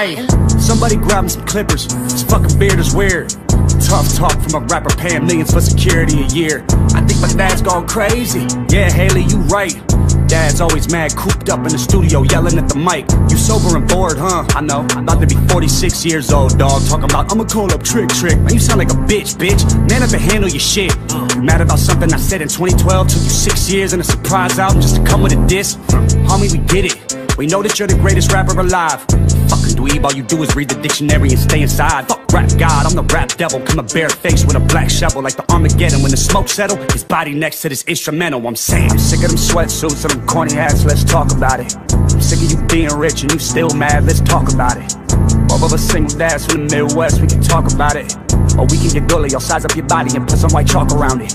Hey, somebody grab me some clippers. This fucking beard is weird. Tough talk from a rapper paying millions for security a year. I think my dad's gone crazy. Yeah, Hailie, you right. Dad's always mad, cooped up in the studio, yelling at the mic. You sober and bored, huh? I know. I'm about to be 46 years old, dog. Talking about, I'ma call up Trick Trick. Man, you sound like a bitch, bitch. Man I can handle your shit. You mad about something I said in 2012? Took you six years and a surprise album just to come with a diss? Homie, we get it. We know that you're the greatest rapper alive. Fucking dweeb, all you do is read the dictionary and stay inside. Fuck rap god, I'm the rap devil. Come a bare face with a black shovel like the Armageddon. When the smoke settle, his body next to this instrumental. I'm saying, I'm sick of them sweatsuits and them corny hats. Let's talk about it. I'm sick of you being rich and you still mad. Let's talk about it. Both of us single dads from the Midwest, we can talk about it. Or we can get gully, I'll size up your body and put some white chalk around it.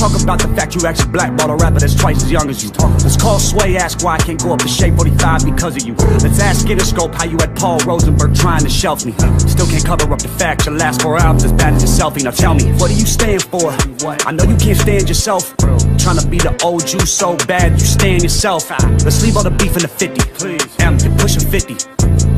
Talk about the fact you actually blackball a rapper that's twice as young as you. Let's call Sway, ask why I can't go up to Shade 45 because of you. Let's ask Interscope how you had Paul Rosenberg trying to shelf me. Still can't cover up the fact your last four albums as bad as your selfie. Now tell me, what do you stand for? I know you can't stand yourself. Trying to be the old you so bad you stand yourself. Let's leave all the beef in the 50. Please. M, you're pushing 50.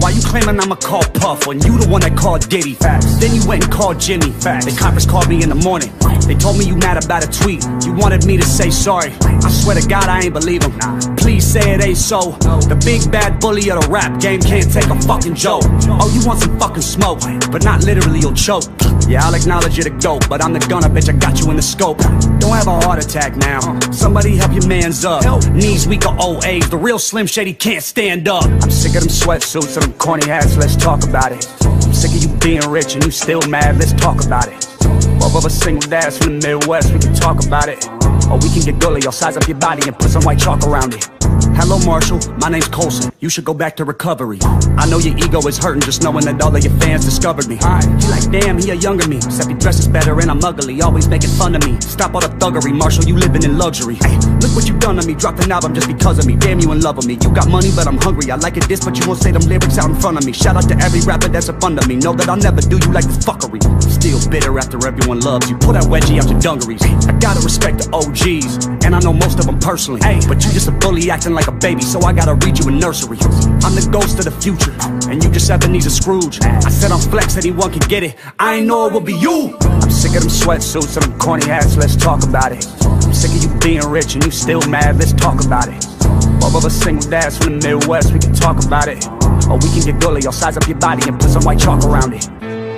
Why you claiming I'ma call Puff when you the one that called Diddy? Facts. Then you went and called Jimmy. Facts. The coppers called me in the morning. They told me you mad about a tweet. You wanted me to say sorry. I swear to God I ain't believe them. Please say it ain't so. The big bad bully of the rap game can't take a fucking joke. Oh, you want some fucking smoke, but not literally you'll choke. Yeah, I'll acknowledge you're the goat, but I'm the gunner, bitch. I got you in the scope. Don't have a heart attack now. Somebody help your man's up. Knees weak or old age. The real Slim Shady can't stand up. I'm sick of them sweatsuits and them corny hats. Let's talk about it. I'm sick of you being rich and you still mad. Let's talk about it. Of a single dads from the Midwest. We can talk about it. Or we can get gully. I'll size up your body and put some white chalk around it. Hello, Marshall. My name's Colson. You should go back to recovery. I know your ego is hurting just knowing that all of your fans discovered me. You like, damn, he a younger me. Except he dresses better and I'm ugly. Always making fun of me. Stop all the thuggery, Marshall. You living in luxury. Hey, look what you done to me. Dropped an album just because of me. Damn, you in love with me. You got money, but I'm hungry. I like it this, but you won't say them lyrics out in front of me. Shout out to every rapper that's up under me. Know that I'll never do you like this fuckery. Still bitter after everyone loves you. Pull that wedgie out your dungarees. I gotta respect the OGs, and I know most of them personally. Hey, but you just a bully acting like a baby, so I gotta read you in nursery. I'm the ghost of the future, and you just Ebenezer Scrooge. I said I'm flex, anyone can get it. I ain't know it would be you. I'm sick of them sweatsuits and them corny hats. Let's talk about it. I'm sick of you being rich and you still mad. Let's talk about it. Both of us single dads from the Midwest. We can talk about it, or we can get gully. I'll size up your body and put some white chalk around it.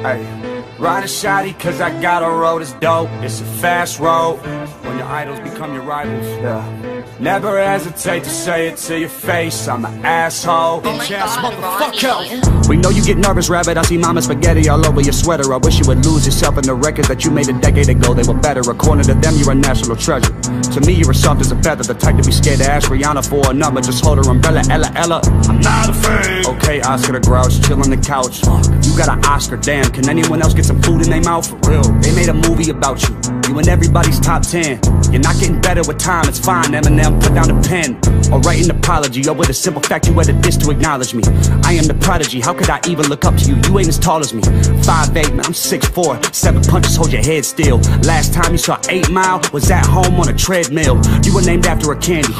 Hey. Ride a shotty cause I got a road that's dope. It's a fast road. When your idols become your rivals. Yeah. Never hesitate to say it to your face. I'm an asshole. Oh Bitch ass motherfucker. We know you get nervous, rabbit. I see mama spaghetti all over your sweater. I wish you would lose yourself in the records that you made a decade ago. They were better. According to them, you're a national treasure. To me, you're a soft as a feather. The type to be scared to ask Rihanna for a number. Just hold her umbrella, Ella, Ella. I'm not afraid. Okay, Oscar the Grouch, chill on the couch. You got an Oscar, damn. Can anyone else get some food in their mouth? For real They made a movie about you You in everybody's top 10 You're not getting better with time, it's fine Eminem, put down the pen. Or write an apology Or with a simple fact you had this to acknowledge me. I am the prodigy, how could I even look up to you? You ain't as tall as me. 5'8", man, I'm 6'4", Seven punches hold your head still. Last time you saw 8 Mile Was at home on a treadmill. You were named after a candy.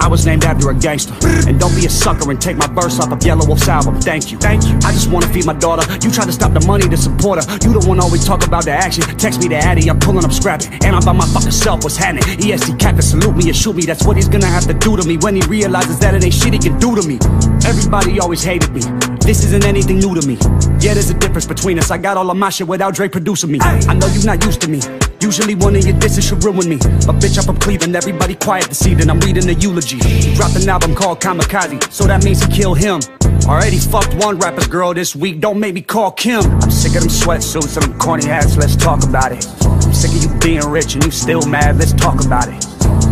I was named after a gangster. And don't be a sucker and take my verse off of Yelawolf's album. Thank you, thank you. I just wanna feed my daughter. You try to stop the money to support her. You the one always talk about the action. Text me the addy, I'm pulling up And I'm by my fucking self, was what's happening? EST captain salute me and shoot me. That's what he's gonna have to do to me When he realizes that it ain't shit he can do to me. Everybody always hated me. This isn't anything new to me. Yeah, there's a difference between us. I got all of my shit without Dre producing me. I know you're not used to me. Usually one of your disses should ruin me. But bitch, I'm from Cleveland, everybody quiet this evening I'm reading a eulogy. He dropped an album called Kamikaze. So that means he killed him. Already fucked one rapper's girl this week. Don't make me call Kim. I'm sick of them sweatsuits and them corny hats. Let's talk about it I'm sick of you being rich and you still mad Let's talk about it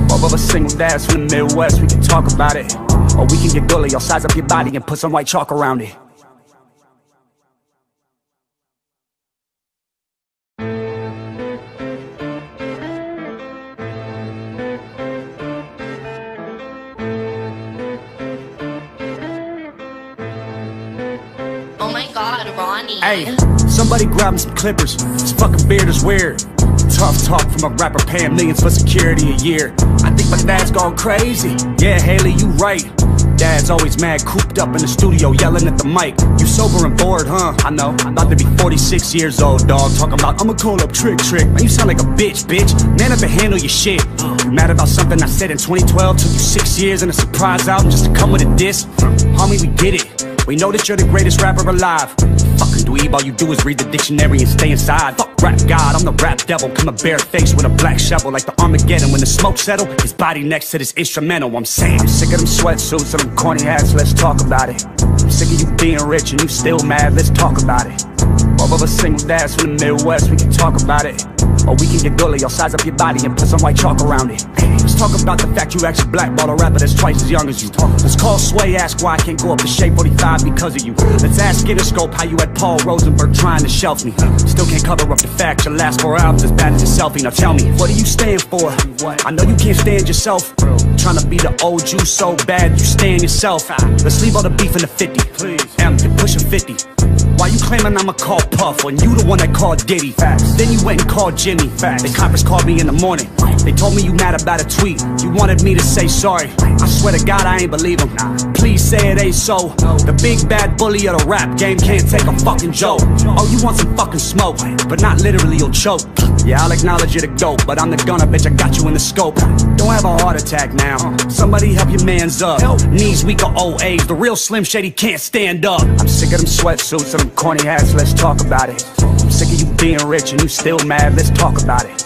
Both of us single dads from the Midwest We can talk about it Or we can get gully I'll size up your body and put some white chalk around it Oh my god, Ronnie. Hey, somebody grab me some clippers. This fucking beard is weird. Tough talk from a rapper paying millions for security a year. I think my dad's gone crazy. Yeah, Hailie, you right. Dad's always mad, cooped up in the studio, yelling at the mic. You sober and bored, huh? I know. I'm about to be 46 years old, dog. Talking about, I'ma call up Trick Trick. Man, you sound like a bitch, bitch. Man up and handle your shit. You mad about something I said in 2012? Took you six years and a surprise album just to come with a diss? Homie, we get it. We know that you're the greatest rapper alive. Fucking dweeb, all you do is read the dictionary and stay inside. Fuck rap god, I'm the rap devil. Come a bare face with a black shovel like the Armageddon. When the smoke settle, his body next to this instrumental. I'm saying, I'm sick of them sweatsuits and them corny hats, let's talk about it. I'm sick of you being rich and you still mad, let's talk about it. Both of a single dads from the Midwest, we can talk about it. Or we can get gully, I'll size up your body and put some white chalk around it. Let's talk about the fact you actually blackball a rapper that's twice as young as you. Let's call Sway, ask why I can't go up to Shade 45 because of you. Let's ask Interscope how you had Paul Rosenberg trying to shelf me. Still can't cover up the fact your last four albums as bad as your selfie. Now tell me, what do you stand for? I know you can't stand yourself. Trying to be the old you so bad you stand yourself. Let's leave all the beef in the 50. Please. Pushing 50. Why you claiming I'ma call Puff when you the one that called Diddy? Facts. Then you went and called Jimmy. Facts. The coppers called me in the morning. They told me you mad about a tweet. You wanted me to say sorry. I swear to God I ain't believe them. Please say it ain't so. The big bad bully of the rap game can't take a fucking joke. Oh, you want some fucking smoke, but not literally, you'll choke. Yeah, I'll acknowledge you're the goat, but I'm the gunner, bitch. I got you in the scope. Don't have a heart attack now. Somebody help your man's up. Knees weak or old age. The real Slim Shady can't stand up. I'm sick of them sweatsuits and them corny hats. Let's talk about it. I'm sick of you being rich and you still mad. Let's talk about it.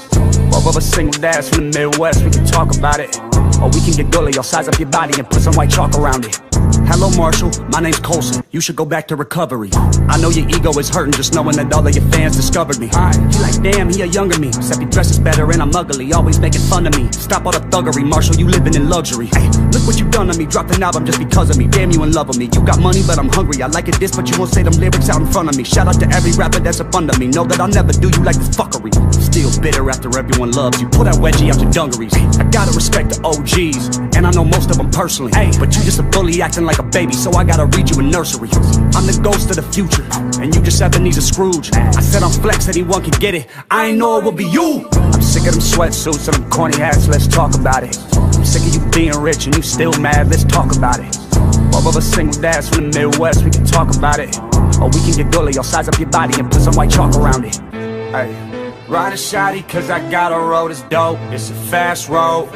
Both of us single dads from the Midwest. We can talk about it. Or we can get gully. I'll size up your body and put some white chalk around it. Hello, Marshall. My name's Colson. You should go back to recovery. I know your ego is hurting just knowing that all of your fans discovered me. You like, damn, he a younger me. Except he dresses better and I'm ugly. Always making fun of me. Stop all the thuggery, Marshall. You living in luxury. Hey, look what you done to me. Dropped an album just because of me. Damn, you in love with me. You got money, but I'm hungry. I like it this, but you won't say them lyrics out in front of me. Shout out to every rapper that's a up under me. Know that I'll never do you like this fuckery. Still bitter after everyone loves you. Pull that wedgie out your dungarees. I gotta respect the And I know most of them personally. Hey, but you just a bully acting like a baby, so I gotta read you a nursery. I'm the ghost of the future, and you just Ebenezer Scrooge. I said I'm flex, anyone can get it. I ain't know it would be you. I'm sick of them sweatsuits and them corny hats, let's talk about it. I'm sick of you being rich and you still mad, let's talk about it. Both of us single dads from the Midwest, we can talk about it. Or we can get gully, I'll size up your body and put some white chalk around it. Hey. Ride a shotty cause I got a road that's dope It's a fast road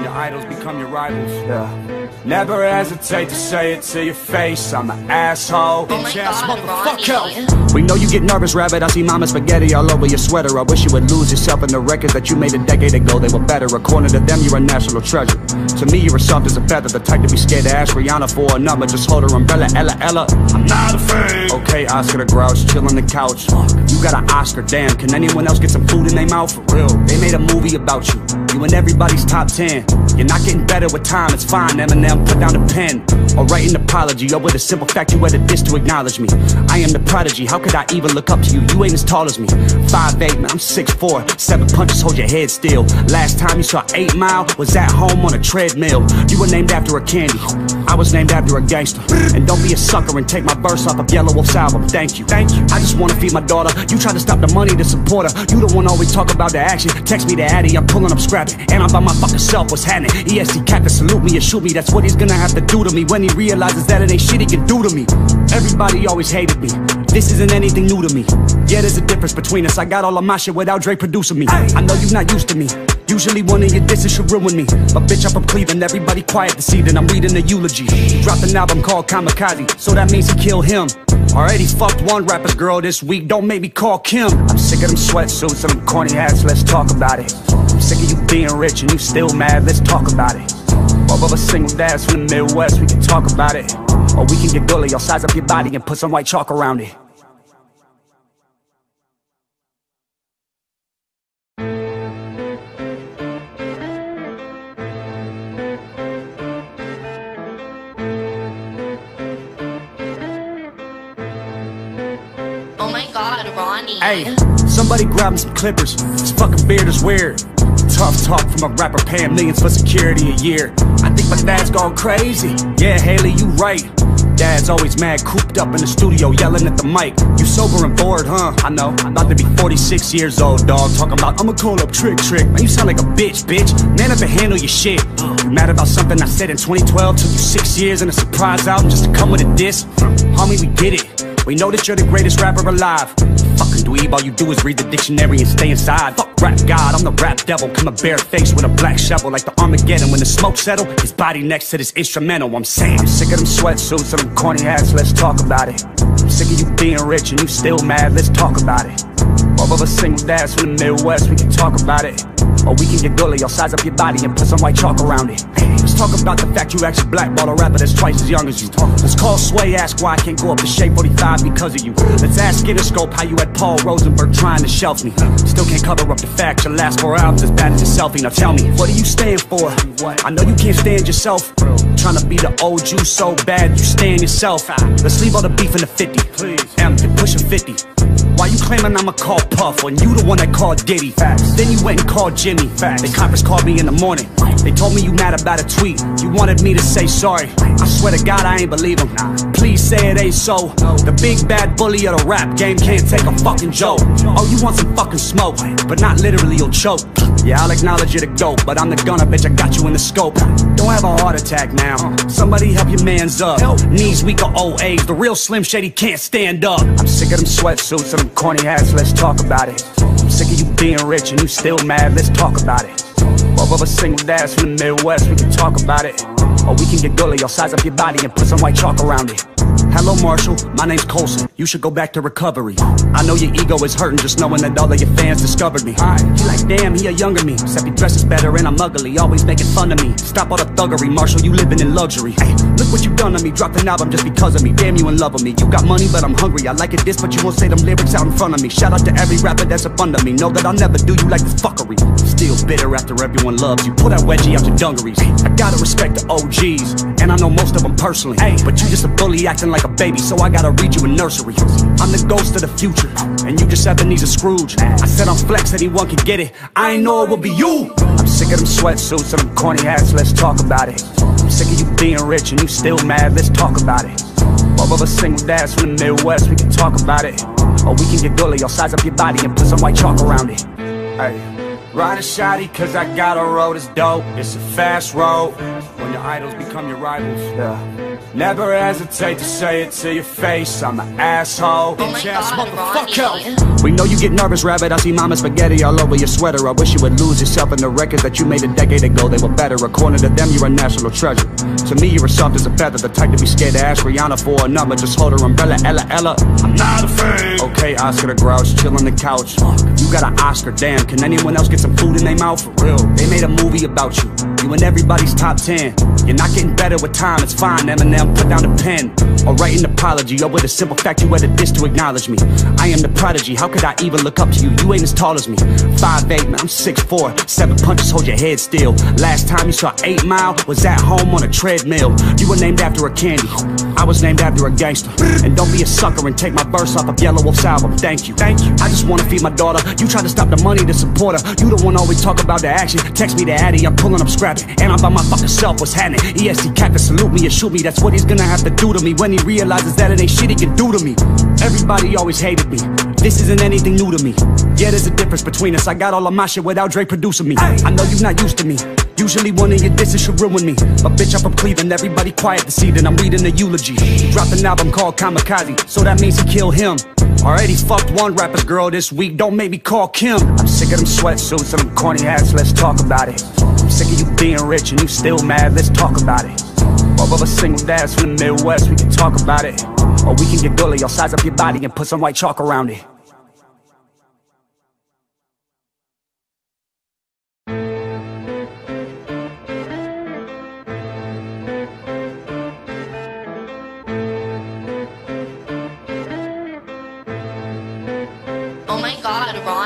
When your idols become your rivals. Yeah. Never hesitate to say it to your face I'm an asshole. Oh my Bitch ass God, motherfucker. We know you get nervous, rabbit. I see mama spaghetti all over your sweater. I wish you would lose yourself in the records that you made a decade ago. They were better, according to them you're a national treasure. To me you're as soft as a feather. The type to be scared to ask Rihanna for a number. Just hold her umbrella, Ella, Ella. I'm not afraid. Okay, Oscar the Grouch, chill on the couch. You got an Oscar, damn. Can anyone else get some food in their mouth? For real. They made a movie about you In everybody's top 10 You're not getting better with time, it's fine Eminem, put down the pen. Or write an apology Or with a simple fact you had a diss to acknowledge me. I am the prodigy, how could I even look up to you? You ain't as tall as me. 5'8", man, I'm 6'4", Seven punches hold your head still. Last time you saw 8 Mile Was at home on a treadmill. You were named after a candy I was named after a gangster. And don't be a sucker and take my verse off of Yelawolf's album. Thank you, thank you. I just wanna feed my daughter. You try to stop the money to support her. You the one always talk about the action. Text me the addy, I'm pulling up scrapping. And I'm by my fucking self, what's happening? ESC captain salute me and shoot me. That's what he's gonna have to do to me When he realizes that it ain't shit he can do to me. Everybody always hated me. This isn't anything new to me. Yeah, there's a difference between us. I got all of my shit without Dre producing me. I know you're not used to me Usually one of your disses should ruin me. But bitch, I'm from Cleveland, everybody quiet this evening I'm reading a eulogy. He dropped an album called Kamikaze So that means he killed him. Already fucked one rapper's girl this week. Don't make me call Kim. I'm sick of them sweatsuits and them corny hats. Let's talk about it. I'm sick of you being rich and you still mad. Let's talk about it. Both of us single dads from the Midwest. We can talk about it. Or we can get gully I'll size up your body and put some white chalk around it Ronnie. Hey, somebody grab me some clippers. This fucking beard is weird. Tough talk from a rapper paying millions for security a year. I think my dad's gone crazy. Yeah, Hailie, you right. Dad's always mad, cooped up in the studio, yelling at the mic. You sober and bored, huh? I know. I'm about to be 46 years old, dog. Talking about, I'ma call up Trick Trick. Man, you sound like a bitch, bitch. Man up and handle your shit. You mad about something I said in 2012? Took you six years and a surprise album just to come with a diss? Homie, we get it. We know that you're the greatest rapper alive. Dweeb, all you do is read the dictionary and stay inside. Fuck rap god, I'm the rap devil. Coming barefaced with a black shovel like the Armageddon. When the smoke settle, his body next to this instrumental. I'm saying, I'm sick of them sweatsuits and them corny hats. Let's talk about it. I'm sick of you being rich and you still mad. Let's talk about it. Both of us single dads from the Midwest, we can talk about it. Or we can get gully, I'll size up your body and put some white chalk around it. Let's talk about the fact you actually blackball a rapper that's twice as young as you. Let's call Sway, ask why I can't go up to Shade 45 because of you. Let's ask Interscope how you had Paul Rosenberg trying to shelf me. Still can't cover up the fact your last four hours as bad as your selfie. Now tell me, what do you stand for? I know you can't stand yourself. Trying to be the old you so bad you stand yourself. Let's leave all the beef in the 50. Please. M, you're pushing 50. Why you claiming I'ma call Puff when you the one that called Diddy? Facts. Then you went and called Jimmy. Facts. They conference called me in the morning. They told me you mad about a tweet. You wanted me to say sorry. I swear to God I ain't believe. Please say it ain't so. The big bad bully of the rap game can't take a fucking joke. Oh, you want some fucking smoke, but not literally you'll choke. Yeah, I'll acknowledge you're the goat, but I'm the gunner, bitch. I got you in the scope. Don't have a heart attack now. Somebody help your man's up. Knees weak or old age. The real Slim Shady can't stand up. I'm sick of them sweatsuits and them corny hats. Let's talk about it. I'm sick of you being rich and you still mad. Let's talk about it. Both of us single dads from the Midwest. We can talk about it. Or we can get gully. I'll size up your body and put some white chalk around it. Hello, Marshall. My name's Colson. You should go back to recovery. I know your ego is hurting just knowing that all of your fans discovered me. You like, damn, he a younger me. Except he dresses better and I'm ugly. Always making fun of me. Stop all the thuggery, Marshall. You living in luxury. Hey, look what you done to me. Dropped an album just because of me. Damn, you in love with me. You got money, but I'm hungry. I like it this, but you won't say them lyrics out in front of me. Shout out to every rapper that's up under me. Know that I'll never do you like this fuckery. Still bitter after everyone loves you. Pull that wedgie out your dungarees. I gotta respect the OGs, and I know most of them personally. Hey, but you just a bully acting like a baby, so I gotta read you a nursery. I'm the ghost of the future, and you just Ebenezer Scrooge. I said I'm flex, anyone can get it. I ain't know it would be you. I'm sick of them sweatsuits and them corny hats. Let's talk about it. I'm sick of you being rich and you still mad. Let's talk about it. Both of us single dads from the Midwest. We can talk about it, or we can get gully. I'll size up your body and put some white chalk around it. Hey. Riding shoddy cause I got a road that's dope. It's a fast road. When your idols become your rivals. Yeah. Never hesitate to say it to your face. I'm an asshole. Oh Bitch ass motherfucker. We know you get nervous, rabbit. I see mama spaghetti all over your sweater. I wish you would lose yourself in the records that you made a decade ago. They were better, according to them you're a national treasure. To me you're as soft as a feather. The type to be scared to ask Rihanna for a number. Just hold her umbrella, Ella, Ella. I'm not a fan Okay, Oscar the Grouch, chill on the couch. You got an Oscar, damn. Can anyone else get some food in their mouth? For real They made a movie about you In everybody's top 10 You're not getting better with time, it's fine Eminem, put down the pen. Or write an apology Or with a simple fact you had a diss to acknowledge me. I am the prodigy, how could I even look up to you? You ain't as tall as me. 5'8", man, I'm 6'4", Seven punches, hold your head still. Last time you saw 8 Mile Was at home on a treadmill. You were named after a candy. I was named after a gangster. And don't be a sucker and take my verse off of Yelawolf's album. Thank you, thank you. I just wanna feed my daughter. You try to stop the money to support her. You the one always talk about the action. Text me the addy, I'm pulling up And I'm by my fucking self, what's happening? EST cat to salute me and shoot me. That's what he's gonna have to do to me When he realizes that it ain't shit he can do to me. Everybody always hated me. This isn't anything new to me. Yeah, there's a difference between us. I got all of my shit without Dre producing me. I know you're not used to me Usually one of your disses should ruin me. But bitch, I'm from Cleveland, everybody quiet this evening I'm reading a eulogy. He dropped an album called Kamikaze. So that means he killed him. Already fucked one rapper's girl this week. Don't make me call Kim. I'm sick of them sweatsuits and them corny hats. Let's talk about it. I'm sick of you being rich and you still mad. Let's talk about it. Both of us single dads from the Midwest We can talk about it. Or we can get gully I'll size up your body and put some white chalk around it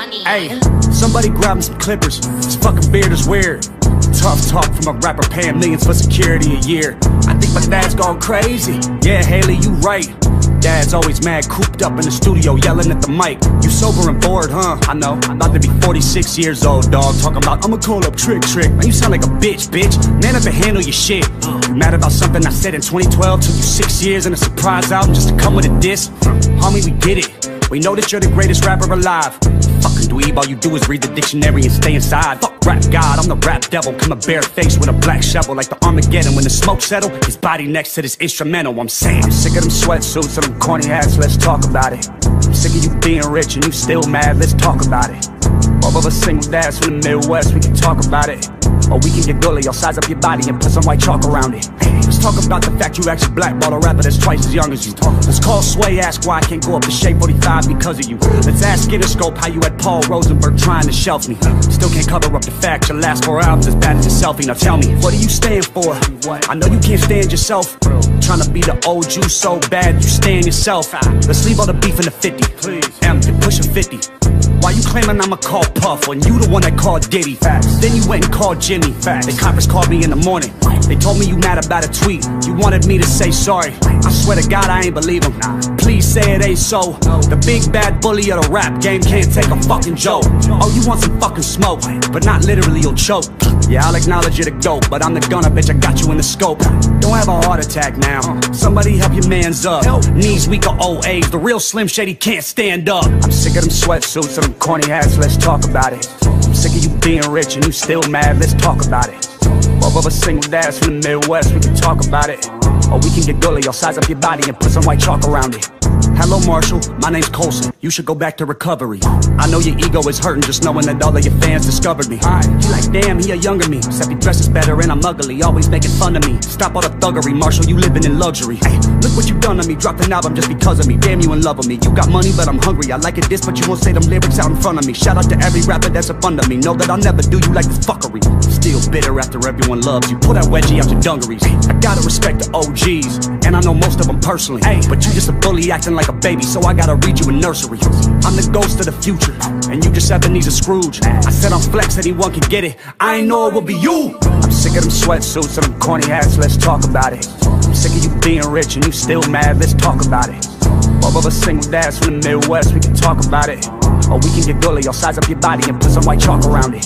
Ronnie. Hey, somebody grab me some clippers. This fucking beard is weird. Tough talk from a rapper paying millions for security a year. I think my dad's gone crazy. Yeah, Hailie, you right. Dad's always mad, cooped up in the studio, yelling at the mic. You sober and bored, huh? I know. I'm about to be 46 years old, dog. Talking about, I'ma call up Trick Trick. Man, you sound like a bitch, bitch. Man up and handle your shit. You mad about something I said in 2012? Took you six years and a surprise album just to come with a diss? Homie, we get it. We know that you're the greatest rapper alive. Fucking dweeb, all you do is read the dictionary and stay inside. Fuck rap god, I'm the rap devil. Come a bare face with a black shovel like the Armageddon. When the smoke settle, his body next to this instrumental. I'm saying, I'm sick of them sweatsuits and them corny hats. Let's talk about it. I'm sick of you being rich and you still mad. Let's talk about it. Both of us single dads from the Midwest, we can talk about it. Or we can get gully, I'll size up your body and put some white chalk around it. Let's talk about the fact you actually blackball a rapper that's twice as young as you. Let's call Sway, ask why I can't go up to Shade 45 because of you. Let's ask Interscope how you had Paul Rosenberg trying to shelf me. Still can't cover up the fact your last four albums as bad as a selfie. Now tell me, what do you stand for? I know you can't stand yourself. Trying to be the old you so bad you stand yourself. Let's leave all the beef in the 50. Please. M, you're pushing 50. Why you claiming I'ma call Puff when you the one that called Diddy? Facts. Then you went and called Jimmy. Facts. They conference called me in the morning. They told me you mad about a tweet. You wanted me to say sorry. I swear to God I ain't believe them. Please say it ain't so. The big bad bully of the rap game can't take a fucking joke. Oh, you want some fucking smoke, but not literally you'll choke. Yeah, I'll acknowledge you're the dope, but I'm the gunner, bitch. I got you in the scope. Don't have a heart attack now. Somebody help your man's up. Knees weak or old age. The real Slim Shady can't stand up. I'm sick of them sweatsuits and them corny hats. Let's talk about it. I'm sick of you being rich and you still mad. Let's talk about it. Both of us single dads from the Midwest. We can talk about it. Or we can get gully. I'll size up your body and put some white chalk around it. Hello, Marshall. My name's Colson. You should go back to recovery. I know your ego is hurting just knowing that all of your fans discovered me. You like, damn, he a younger me. Except he dresses better and I'm ugly. Always making fun of me. Stop all the thuggery, Marshall. You living in luxury. Hey, look what you done to me. Dropped an album just because of me. Damn, you in love with me. You got money, but I'm hungry. I like it this, but you won't say them lyrics out in front of me. Shout out to every rapper that's up under me. Know that I'll never do you like this fuckery. Still bitter after everyone loves you. Pull that wedgie out your dungarees. I gotta respect the OGs, and I know most of them personally. Hey, but you just a bully acting like a baby, so I gotta read you a nursery. I'm the ghost of the future, and you just Ebenezer Scrooge. I said I'm flex, anyone can get it. I ain't know it would be you. I'm sick of them sweatsuits and them corny hats. Let's talk about it. I'm sick of you being rich and you still mad. Let's talk about it. Both of us single dads from the Midwest. We can talk about it. Or we can get gully. I'll size up your body and put some white chalk around it.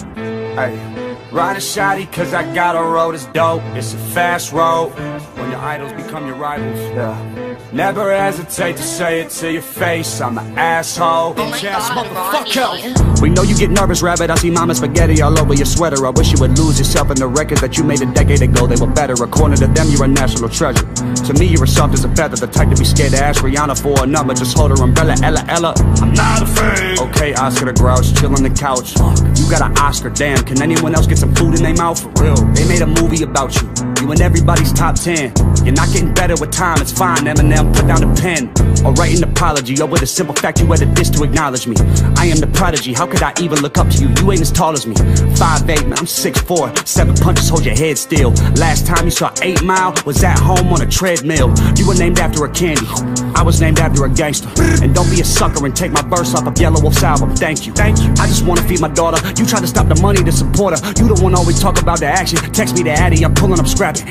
Hey. Riding shoddy cause I got a road that's dope It's a fast road When your idols become your rivals Yeah Never hesitate to say it to your face I'm an asshole Oh Bitch ass motherfucker. We know you get nervous, rabbit. I see mama spaghetti all over your sweater. I wish you would lose yourself in the records that you made a decade ago. They were better. According to them, you're a national treasure. To me, you're as soft as a feather. The type to be scared to ask Rihanna for a number. Just hold her umbrella, Ella, Ella. I'm not a fan. Okay, Oscar the Grouch, chill on the couch. You got an Oscar, damn. Can anyone else get some food in their mouth? For real. They made a movie about you. In everybody's top 10. You're not getting better with time, it's fine. Eminem, put down the pen. Or write an apology, or with a simple fact you had a diss to acknowledge me. I am the prodigy, how could I even look up to you? You ain't as tall as me. 5'8, man, I'm 6'4. Seven punches, hold your head still. Last time you saw 8 Mile was at home on a treadmill. You were named after a candy. I was named after a gangster. And don't be a sucker and take my verse off of Yelawolf's album. Thank you. Thank you. I just wanna feed my daughter. You try to stop the money to support her. You the one always talk about the action. Text me the addy, I'm pulling up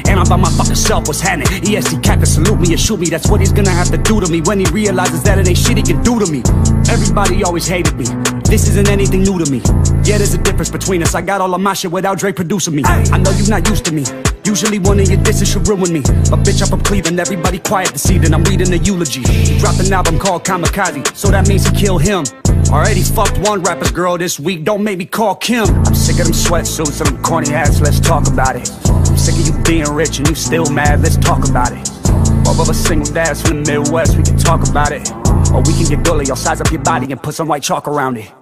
And I'm by my fucking self. was happening? EST cat can salute me and shoot me. That's what he's gonna have to do to me when he realizes that it ain't shit he can do to me. Everybody always hated me. This isn't anything new to me. Yeah, there's a difference between us. I got all of my shit without Dre producing me. I know you're not used to me. Usually one of your disses should ruin me. But bitch, I'm from Cleveland. Everybody quiet this evening. I'm reading the eulogy. He dropped an album called Kamikaze, so that means he killed him. Already fucked one rapper's girl this week. Don't make me call Kim. I'm sick of them sweatsuits and them corny hats. Let's talk about it. I'm sick of you being rich and you still mad. Let's talk about it. Both of us single dads from the Midwest. We can talk about it. Or we can get gully. I'll size up your body and put some white chalk around it.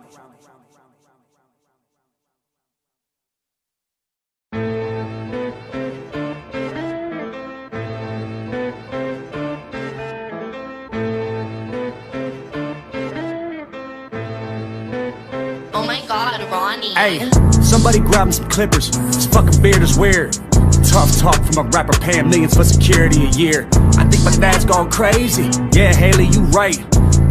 Hey, somebody grab me some clippers. This fucking beard is weird. Tough talk from a rapper paying millions for security a year. I think my dad's gone crazy. Yeah, Hailie, you right.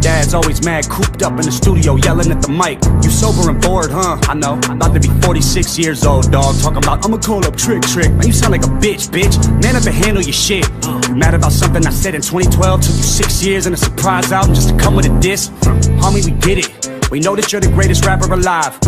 Dad's always mad, cooped up in the studio, yelling at the mic. You sober and bored, huh? I know. I'm about to be 46 years old, dog. Talking about, I'ma call up Trick Trick. Man, you sound like a bitch, bitch. Man up and handle your shit. You mad about something I said in 2012? Took you six years and a surprise album just to come with a diss? Homie, we get it. We know that you're the greatest rapper alive.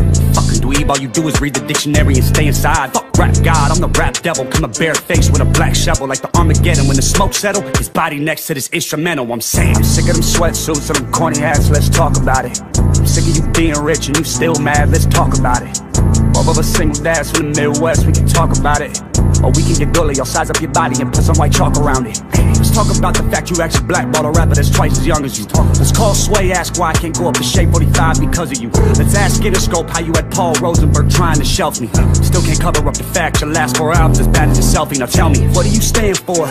Fucking dweeb, all you do is read the dictionary and stay inside. Fuck rap god, I'm the rap devil. Come a bare face with a black shovel like the Armageddon. When the smoke settle, his body next to this instrumental. I'm saying, I'm sick of them sweatsuits and them corny hats. Let's talk about it. I'm sick of you being rich and you still mad. Let's talk about it. Both of us single dads from the Midwest, we can talk about it. Or we can get gully, I'll size up your body and put some white chalk around it. Let's talk about the fact you actually blackball a rapper that's twice as young as you. Let's call Sway, ask why I can't go up to Shade 45 because of you. Let's ask Interscope how you had Paul Rosenberg trying to shelf me. Still can't cover up the fact your last four albums as bad as your selfie. Now tell me, what do you stand for?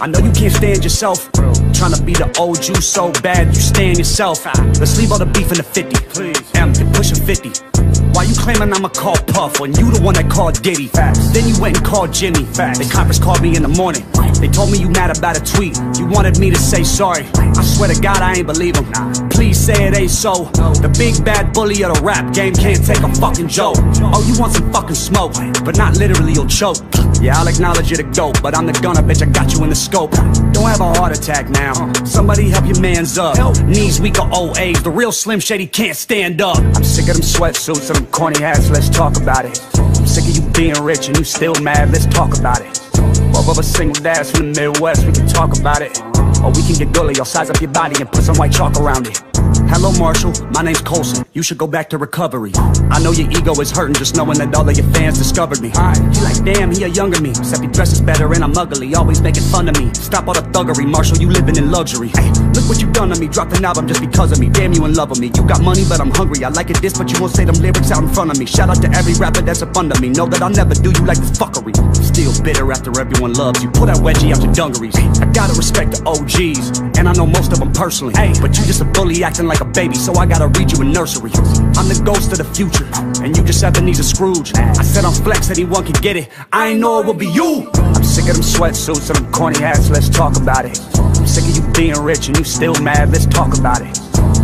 I know you can't stand yourself. Trying to be the old you so bad you stand yourself. Let's leave all the beef in the 50. Please. M, pushing 50. Why you claiming I'ma call Puff when you the one that called Diddy? Facts. Then you went and called Jimmy. Facts. The conference called me in the morning. They told me you mad about a tweet. You wanted me to say sorry. I swear to God I ain't believe them. Please say it ain't so. The big bad bully of the rap game can't take a fucking joke. Oh, you want some fucking smoke, but not literally, you'll choke. Yeah, I'll acknowledge you're the dope, but I'm the gunner, bitch. I got you in the scope. Don't have a heart attack now. Somebody help your man's up. Knees weak or old age. The real Slim Shady can't stand up. I'm sick of them sweatsuits and them corny hats. Let's talk about it. I'm sick of you being rich and you still mad. Let's talk about it. Both of a single dads from the Midwest. We can talk about it. Or we can get gully. I'll size up your body and put some white chalk around it. Hello, Marshall. My name's Colson. You should go back to recovery. I know your ego is hurting just knowing that all of your fans discovered me. You like, damn, he a younger me. Except he dresses better and I'm ugly. Always making fun of me. Stop all the thuggery, Marshall. You living in luxury. Hey, look what you done to me. Dropped an album just because of me. Damn, you in love with me. You got money, but I'm hungry. I like it this, but you won't say them lyrics out in front of me. Shout out to every rapper that's up under me. Know that I'll never do you like this fuckery. Still bitter after everyone loves you. Pull that wedgie out your dungarees. I gotta respect the OGs, and I know most of them personally. Hey, but you just a bully acting like a baby, so I gotta read you a nursery. I'm the ghost of the future, and you just Ebenezer Scrooge. I said I'm flex, anyone can get it. I ain't know it would be you. I'm sick of them sweatsuits and them corny hats. Let's talk about it. I'm sick of you being rich and you still mad. Let's talk about it.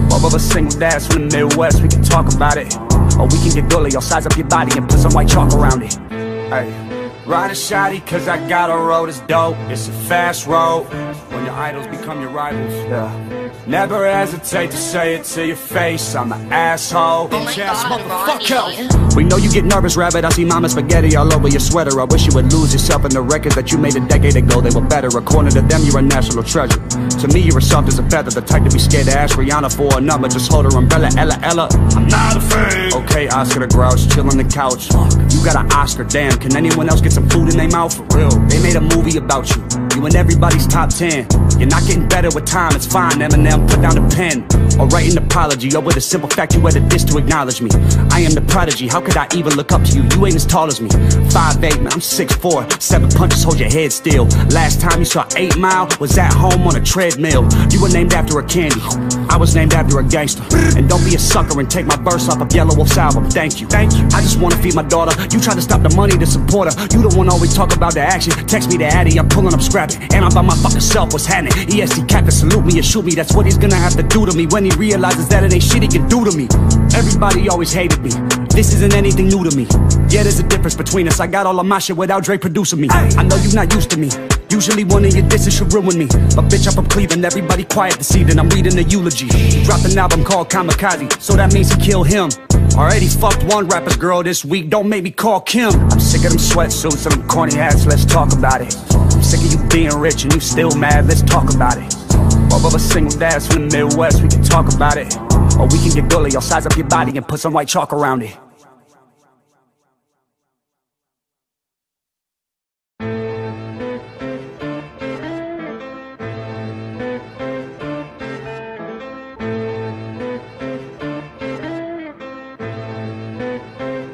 Both of us single dads from the Midwest. We can talk about it, or we can get gully. I'll size up your body and put some white chalk around it. Hey. Riding shoddy cause I got a road that's dope It's a fast road When your idols become your rivals Yeah Never hesitate to say it to your face. I'm an asshole. Oh Bitch ass motherfucker. We know you get nervous, rabbit. I see mama spaghetti all over your sweater. I wish you would lose yourself in the records that you made a decade ago. They were better. According to them, you're a national treasure. To me, you're as soft as a feather. The type to be scared to ask Rihanna for a number. Just hold her umbrella, Ella, Ella. I'm not a fan Okay, Oscar the Grouch, chill on the couch. You got an Oscar, damn. Can anyone else get some food in their mouth? For real. They made a movie about you. You in everybody's top 10 You're not getting better with time, it's fine. Eminem, put down the pen. Or write an apology Or with a simple fact you had a diss to acknowledge me. I am the prodigy, how could I even look up to you? You ain't as tall as me. 5'8", man, I'm 6'4", Seven punches, hold your head still. Last time you saw 8 Mile Was at home on a treadmill. You were named after a candy. I was named after a gangster. And don't be a sucker and take my verse off of Yelawolf's album. Thank you, thank you. I just wanna feed my daughter. You try to stop the money to support her. You the one always talk about the action. Text me the addy, I'm pulling up scrapping. And I'm by my fucking self, what's happening? ESC cap to salute me and shoot me That's what he's gonna have to do to me. When he realizes that it ain't shit he can do to me. Everybody always hated me. This isn't anything new to me. Yeah, there's a difference between us. I got all of my shit without Dre producing me. I know you're not used to me. Usually one of your disses should ruin me. But bitch, I'm from Cleveland, everybody quiet this evening I'm reading a eulogy. Dropped an album called Kamikaze. So that means he killed him. Already fucked one rapper's girl this week. Don't make me call Kim. I'm sick of them sweatsuits and them corny hats. Let's talk about it. I'm sick of you being rich and you still mad. Let's talk about it Both of us single dads from the Midwest We can talk about it Or we can get gully I'll size up your body and put some white chalk around it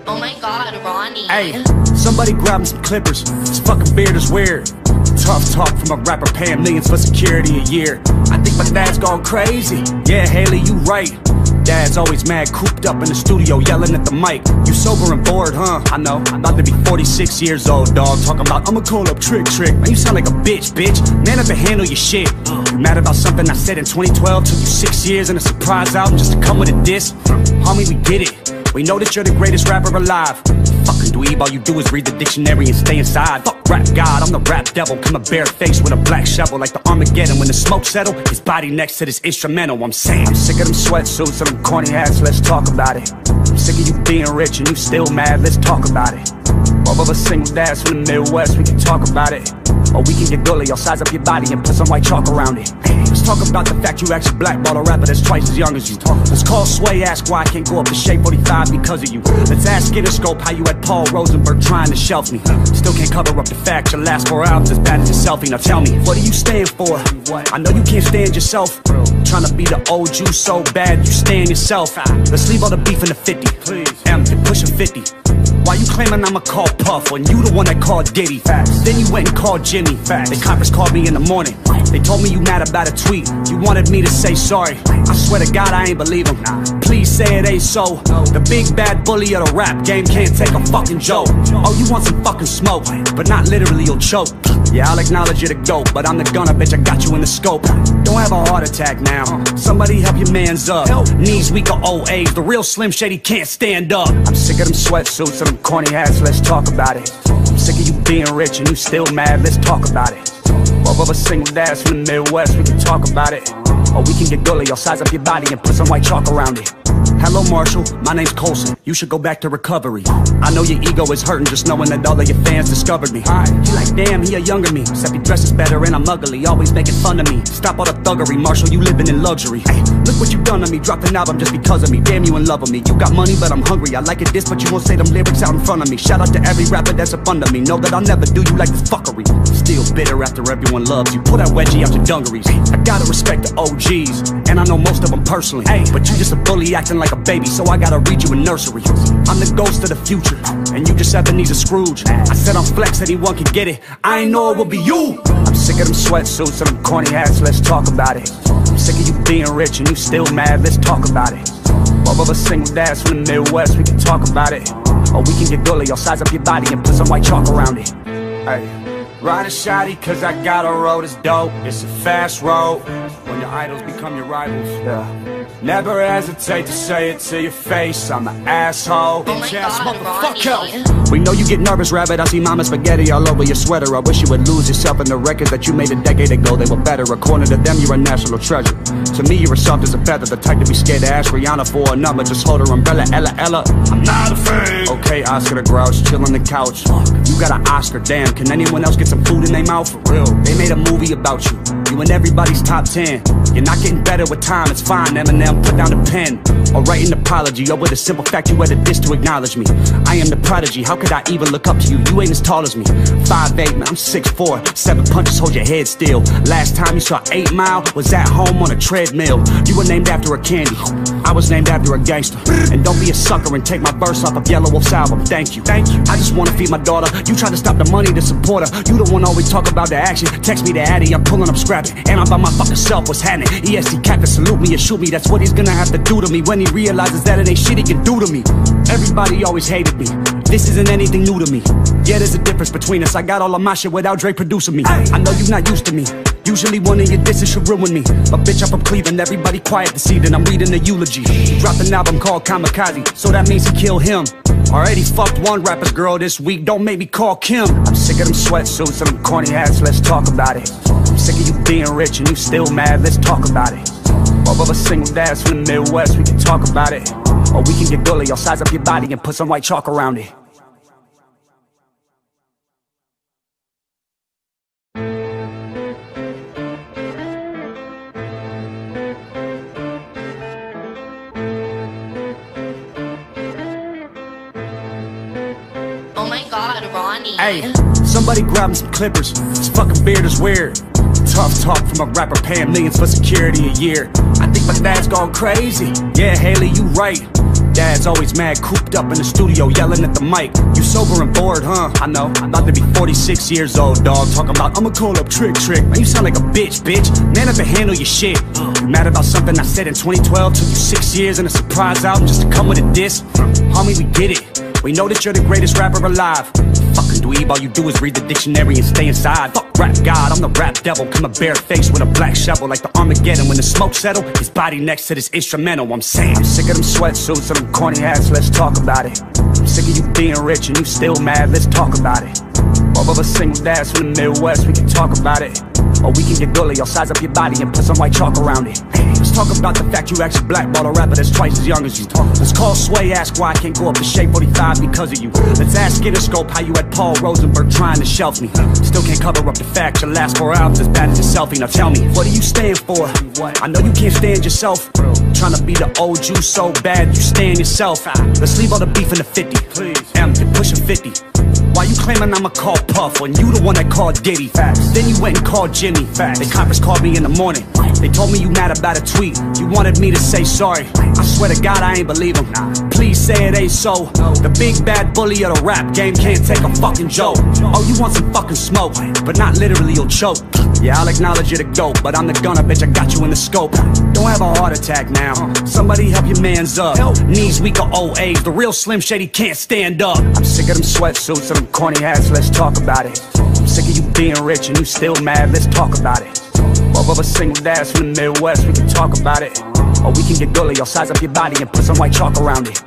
Oh my god, Ronnie. Hey, somebody grab me some clippers. This fucking beard is weird. Tough talk from a rapper paying millions for security a year. I think my dad's gone crazy. Yeah, Hailie, you right. Dad's always mad, cooped up in the studio, yelling at the mic. You sober and bored, huh? I know. I'm about to be 46 years old, dog. Talking about, I'ma call up Trick Trick. Man, you sound like a bitch, bitch. Man up and handle your shit. You mad about something I said in 2012? Took you six years and a surprise album just to come with a diss? Homie, we get it. We know that you're the greatest rapper alive. Fucking dweeb, all you do is read the dictionary and stay inside. Fuck rap god, I'm the rap devil. Coming barefaced with a black shovel like the Armageddon. When the smoke settle, his body next to this instrumental. I'm saying, I'm sick of them sweatsuits and them corny hats. Let's talk about it. I'm sick of you being rich and you still mad. Let's talk about it. Both of us single dads from the Midwest, we can talk about it. Or we can get gully, I'll size up your body and put some white chalk around it. Let's talk about the fact you actually blackball a rapper that's twice as young as you. Let's call Sway, ask why I can't go up to Shade 45 because of you. Let's ask Interscope how you had Paul Rosenberg trying to shelf me. Still can't cover up the fact your last four albums as bad as your selfie. Now tell me, what do you stand for? I know you can't stand yourself. Trying to be the old you so bad you stand yourself. Let's leave all the beef in the 50. Please. M, pushing 50. Why you claiming I'ma call Puff when you the one that called Diddy? Facts. Then you went and called Jimmy. Facts. They conference called me in the morning. They told me you mad about a tweet. You wanted me to say sorry. I swear to God I ain't believe them. Please say it ain't so. The big bad bully of the rap game can't take a fucking joke. Oh, you want some fucking smoke, but not literally, you'll choke. Yeah, I'll acknowledge you're the dope, but I'm the gunner, bitch. I got you in the scope. Don't have a heart attack now. Somebody help your man's up. Knees weak or old age. The real Slim Shady can't stand up. I'm sick of them sweatsuits and them corny hats. Let's talk about it. I'm sick of you being rich and you still mad. Let's talk about it. Both of a single dads from the Midwest. We can talk about it. Or we can get gully. I'll size up your body and put some white chalk around it. Hello, Marshall. My name's Colson. You should go back to recovery. I know your ego is hurting just knowing that all of your fans discovered me. You like, damn, he a younger me. Except he dresses better and I'm ugly. Always making fun of me. Stop all the thuggery, Marshall. You living in luxury. Hey, look what you done to me. Dropped an album just because of me. Damn, you in love with me. You got money, but I'm hungry. I like it this, but you won't say them lyrics out in front of me. Shout out to every rapper that's up under me. Know that I'll never do you like this fuckery. Still bitter after everyone loves you. Pull that wedgie out your dungarees. I gotta respect the OGs, and I know most of them personally. Hey, but you just a bully acting like a baby, so I gotta read you a nursery. I'm the ghost of the future, and you just Ebenezer Scrooge. I said I'm flex, anyone can get it. I ain't know it would be you. I'm sick of them sweatsuits and them corny hats. Let's talk about it. I'm sick of you being rich and you still mad. Let's talk about it. Both of us single dads from the Midwest. We can talk about it, or we can get gully. I'll size up your body and put some white chalk around it. Hey. Riding shoddy cause I got a road that's dope. It's a fast road. When your idols become your rivals. Yeah. Never hesitate to say it to your face. I'm an asshole. Oh my Bitch ass God, motherfucker. We know you get nervous, rabbit. I see mama spaghetti all over your sweater. I wish you would lose yourself in the records that you made a decade ago. They were better. According to them, you're a national treasure. To me, you're as soft as a feather. The type to be scared to ask Rihanna for a number. Just hold her umbrella, Ella, Ella. I'm not a fan Okay, Oscar the Grouch, chill on the couch. You got an Oscar, damn. Can anyone else get some food in their mouth? For real They made a movie about you You in everybody's top 10 You're not getting better with time, it's fine Eminem, put down the pen. Or write an apology Or with a simple fact you had a dish to acknowledge me. I am the prodigy, how could I even look up to you? You ain't as tall as me. 5'8", man, I'm 6'4", Seven punches, hold your head still. Last time you saw 8 Mile Was at home on a treadmill. You were named after a candy. I was named after a gangster. And don't be a sucker and take my verse off of Yelawolf's album. Thank you, thank you. I just wanna feed my daughter. You try to stop the money to support her. You the one always talk about the action. Text me the addy, I'm pulling up And I'm by my fucking self, what's happening? EST cat to salute me and shoot me. That's what he's gonna have to do to me When he realizes that it ain't shit he can do to me. Everybody always hated me. This isn't anything new to me. Yeah, there's a difference between us. I got all of my shit without Dre producing me. I know you're not used to me Usually one of your disses should ruin me. But bitch, I'm from Cleveland, everybody quiet this evening I'm reading a eulogy. He dropped an album called Kamikaze So that means he killed him. Already fucked one rapper's girl this week Don't make me call Kim. I'm sick of them sweatsuits and them corny hats Let's talk about it. I'm sick of you being rich and you still mad Let's talk about it. Both of us single dads from the Midwest We can talk about it. Or we can get gully I'll size up your body and put some white chalk around it Hey, somebody grab me some clippers. This fucking beard is weird. Tough talk from a rapper paying millions for security a year. I think my dad's gone crazy. Yeah, Hailie, you right. Dad's always mad, cooped up in the studio, yelling at the mic. You sober and bored, huh? I know. I'm about to be 46 years old, dog. Talking about, I'ma call up Trick Trick. Man, you sound like a bitch, bitch. Man up and handle your shit. You mad about something I said in 2012? Took you six years and a surprise album just to come with a diss? Homie, we get it. We know that you're the greatest rapper alive. Fucking dweeb, all you do is read the dictionary and stay inside. Fuck rap god, I'm the rap devil. Come a bare face with a black shovel like the Armageddon. When the smoke settle, his body next to this instrumental. I'm saying, I'm sick of them sweatsuits and them corny hats. Let's talk about it. I'm sick of you being rich and you still mad. Let's talk about it. Both of us single dads from the Midwest, we can talk about it. Or we can get gully, I'll size up your body and put some white chalk around it. Let's talk about the fact you actually blackball a rapper that's twice as young as you. Let's call Sway, ask why I can't go up to Shade 45 because of you. Let's ask Interscope how you had Paul Rosenberg trying to shelf me. Still can't cover up the fact your last four albums as bad as your selfie. Now tell me, what do you stand for? I know you can't stand yourself. Trying to be the old you so bad you stand yourself. Let's leave all the beef in the 50. Please. M, pushing 50. Why you claiming I'ma call Puff when you the one that called Diddy? Facts. Then you went and called Jimmy. Facts. They conference called me in the morning. They told me you mad about a tweet. You wanted me to say sorry. I swear to God I ain't believe them. Please say it ain't so. The big bad bully of the rap game can't take a fucking joke. Oh, you want some fucking smoke, but not literally you'll choke. Yeah, I'll acknowledge you're the dope, but I'm the gunner, bitch. I got you in the scope. Don't have a heart attack now. Somebody help your man's up. Knees weak or old age. The real Slim Shady can't stand up. I'm sick of them sweatsuits corny ass, Let's talk about it. I'm sick of you being rich and you still mad. Let's talk about it. Both of us single dads from the Midwest. We can talk about it. Or we can get gully. I'll size up your body and put some white chalk around it.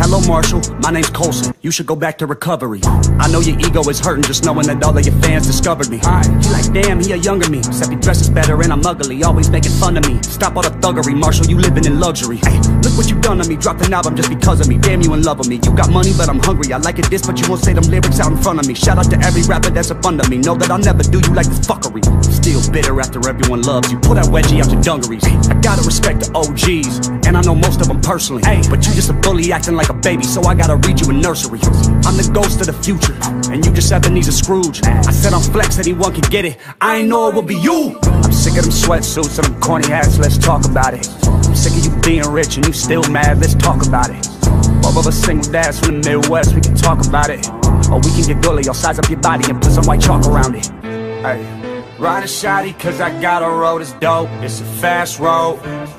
Hello, Marshall. My name's Colson. You should go back to recovery. I know your ego is hurting just knowing that all of your fans discovered me. He like, damn, he a younger me. Except he dresses better and I'm ugly. Always making fun of me. Stop all the thuggery, Marshall. You living in luxury. Hey, look what you done to me. Dropped an album just because of me. Damn, you in love with me. You got money, but I'm hungry. I like it this, but you won't say them lyrics out in front of me. Shout out to every rapper that's a up under me. Know that I'll never do you like this fuckery. Still bitter after everyone loves you. Pull that wedgie out your dungarees. I gotta respect the OGs, and I know most of them personally. Hey, but you just a bully acting like a baby, so I gotta read you a nursery. I'm the ghost of the future, and you just Ebenezer Scrooge. I said I'm flex, anyone can get it. I ain't know it would be you. I'm sick of them sweatsuits and them corny hats. Let's talk about it. I'm sick of you being rich and you still mad. Let's talk about it. Both of us single dads from the Midwest. We can talk about it, or we can get gully. I'll size up your body and put some white chalk around it. Hey. Ride a shotty cause I got a road that's dope It's a fast road